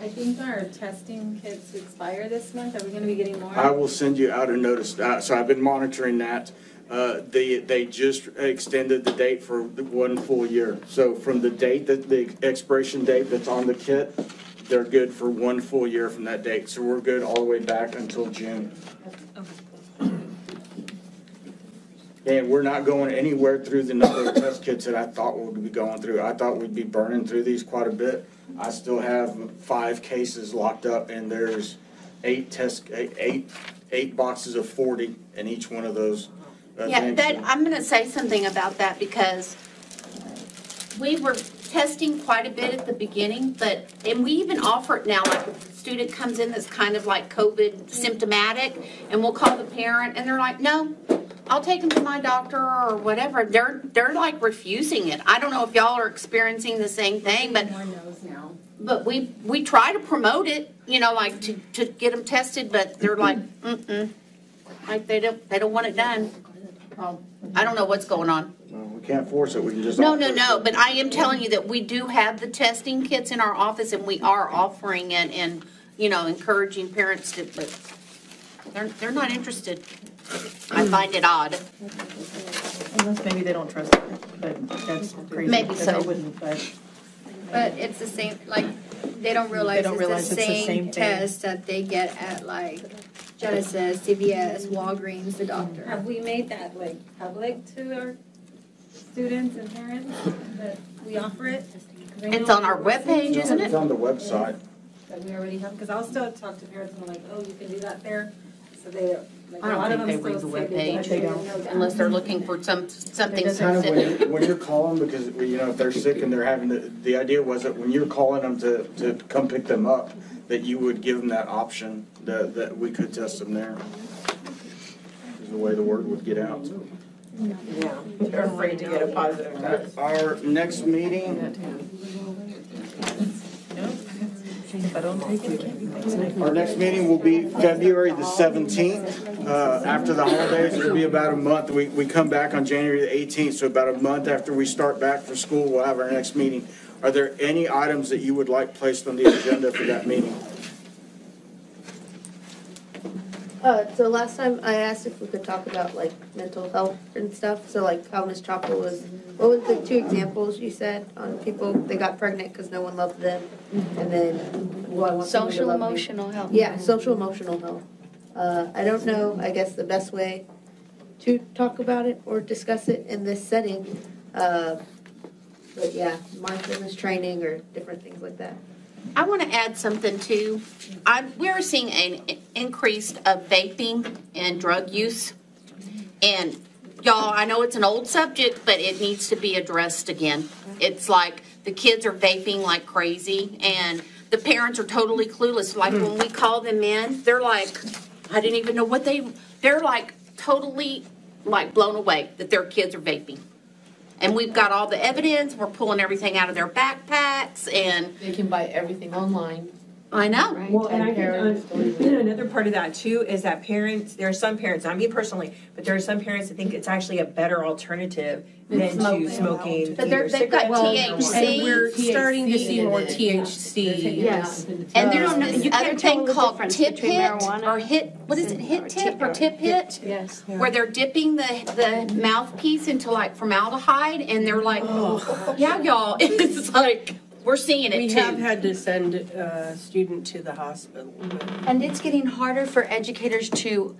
I think our testing kits expire this month. Are we gonna be getting more?
I will send you out a notice, uh, so I've been monitoring that. Uh, they, they just extended the date for the one full year. So from the date that, the expiration date that's on the kit, they're good for one full year from that date. So we're good all the way back until June. And we're not going anywhere through the number of test kits that I thought we'd be going through. I thought we'd be burning through these quite a bit. I still have five cases locked up and there's eight test, eight, eight boxes of forty in each one of those. uh,
Yeah,
things.
that, I'm gonna say something about that because we were testing quite a bit at the beginning, but, and we even offer it now, like if a student comes in that's kind of like COVID symptomatic, and we'll call the parent, and they're like, no, I'll take them to my doctor or whatever. They're, they're like refusing it. I don't know if y'all are experiencing the same thing, but
More knows now.
but we we try to promote it, you know, like to, to get them tested, but they're like, mm-mm, like they don't they don't want it done. Well, I don't know what's going on.
Well, We can't force it, we can just.
No,
offer
no,
it.
no. But I am telling you that we do have the testing kits in our office, and we are offering it, and you know, encouraging parents to. But they're they're not interested. I find it odd.
Unless maybe they don't trust it, but that's crazy.
Maybe
because
so.
I wouldn't, but.
But it's the same, like, they don't realize
don't
it's
realize
the
it's the
same
same thing.
test that they get at like Genesis, CVS, Walgreens, the doctor.
Have we made that like public to our students and parents that we offer it? 'Cause I
It's on our
we're seeing
webpage, isn't it?
It's on the website.
That we already have, because I'll still talk to parents and I'm like, oh, you can do that there. So they, like, a
I
lot
don't
of
think
them
they read the
say they
webpage
don't. They don't know that.
unless they're looking for some something
Kind of
specific.
when, when you're calling, because, you know, if they're sick and they're having, the, the idea was that when you're calling them to, to come pick them up, that you would give them that option, that, that we could test them there. Is the way the word would get out.
Yeah, they're afraid to get a positive test.
Our next meeting,
I don't
our next meeting will be February the seventeenth. Uh, after the holidays, it'll be about a month. We, we come back on January the eighteenth, so about a month after we start back for school, we'll have our next meeting. Are there any items that you would like placed on the agenda for that meeting?
Uh, so last time I asked if we could talk about like mental health and stuff, so like how Miss Chopper was, what was the two examples you said on people, they got pregnant because no one loved them? And then, well, I want someone to
Social
love me.
emotional health.
Yeah, social emotional health. Uh, I don't know, I guess the best way to talk about it or discuss it in this setting. Uh, but yeah, mindfulness training or different things like that.
I want to add something too. I, we're seeing an increase of vaping and drug use. And y'all, I know it's an old subject, but it needs to be addressed again. It's like the kids are vaping like crazy and the parents are totally clueless. Like when we call them in, they're like, I didn't even know what they, they're like totally like blown away that their kids are vaping. And we've got all the evidence, we're pulling everything out of their backpacks and.
They can buy everything online.
I know.
Well, and I
And parents
think uh, another part of that too is that parents, there are some parents, not me personally, but there are some parents that think it's actually a better alternative than to smoking
But they're, they've got
cigarettes or
THC.
wine.
And we're starting to see more
THC.
THC.
Yes.
And there's
Um,
this
you
other
can't tell
thing
the
called
difference
tip
between
hit
marijuana
or hit, what is it, hit tip or tip hit?
Yes.
Where they're dipping the, the mouthpiece into like formaldehyde and they're like, yeah, y'all, it's like, we're seeing it
We
it
have had to send a student to the hospital.
And it's getting harder for educators to,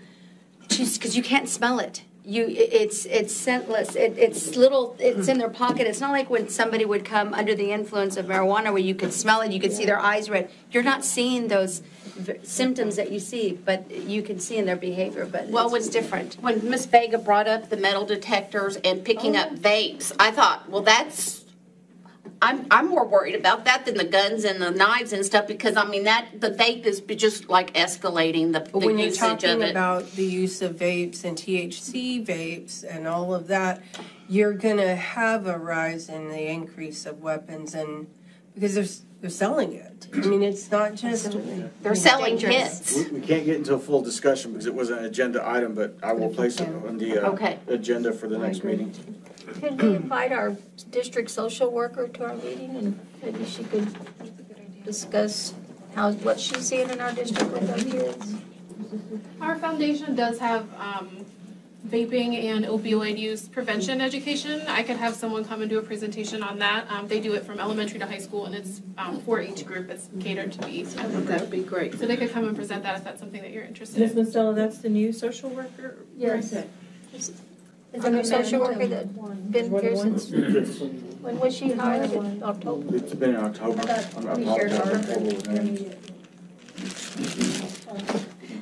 just, because you can't smell it. You, it- it's, it's scentless, it, it's little, it's in their pocket. It's not like when somebody would come under the influence of marijuana where you could smell it, you could see their eyes red. You're not seeing those v- symptoms that you see, but you can see in their behavior, but
Well,
it's
when-
different.
When Miss Vega brought up the metal detectors and picking oh, up vapes, I thought, well, that's, I'm, I'm more worried about that than the guns and the knives and stuff because I mean that, the vape is just like escalating the, the
when you're
usage of
talking
it.
about the use of vapes and THC vapes and all of that, you're gonna have a rise in the increase of weapons and, because they're, they're selling it. I mean, it's not just.
They're selling
dangerous.
hits.
We, we can't get into a full discussion because it was an agenda item, but I will place it on the, uh,
Okay.
agenda for the next meeting.
Could we invite our district social worker to our meeting and maybe she could discuss how, what she's seeing in our district with our kids?
Our foundation does have um, vaping and opioid use prevention education. I could have someone come and do a presentation on that. Um, They do it from elementary to high school, and it's um, for each group. It's catered to each.
I think that would be great.
So they could come and present that if that's something that you're interested in.
Ms.
in.
Mostella, that's the new social worker?
Yes.
Okay.
Is there a social worker that been here since, when was she hired, in October?
It's been in October. I'm- I apologize.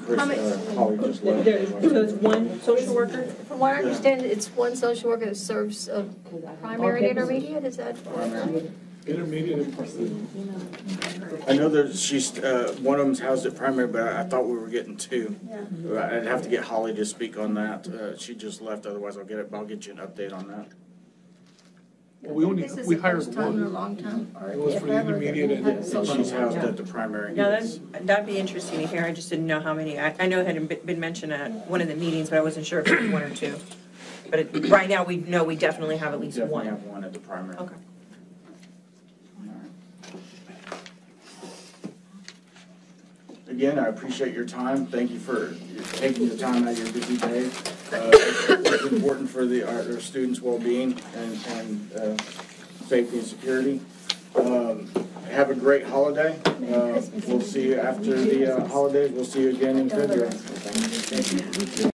Chris,
How many-
uh, Holly just left.
There, so it's one social worker?
From what I understand, it's one social worker that serves a primary and intermediate, is that?
Intermediate and
I know there's, she's, uh, one of them's housed at primary, but I I thought we were getting two. I'd have to get Holly to speak on that. Uh, she just left, otherwise I'll get it, I'll get you an update on that.
Well, we only,
This is
we
the
hired
first time in a
one.
long time, or
It was
if
for the
ever, that
intermediate
we've
and-
had social
She's housed at the primary.
Yeah, that's, that'd be interesting to hear, I just didn't know how many, I, I know it had been- been mentioned at one of the meetings, but I wasn't sure if it was one or two. But it, right now, we know we definitely have at least
Definitely
one.
have one at the primary.
Okay.
Again, I appreciate your time. Thank you for taking the time out of your busy day. Uh, It's important for the, our, our students' well-being and, and, uh, safety and security. Um, Have a great holiday. Uh, We'll see you after the uh, holidays. We'll see you again in February. Thank you.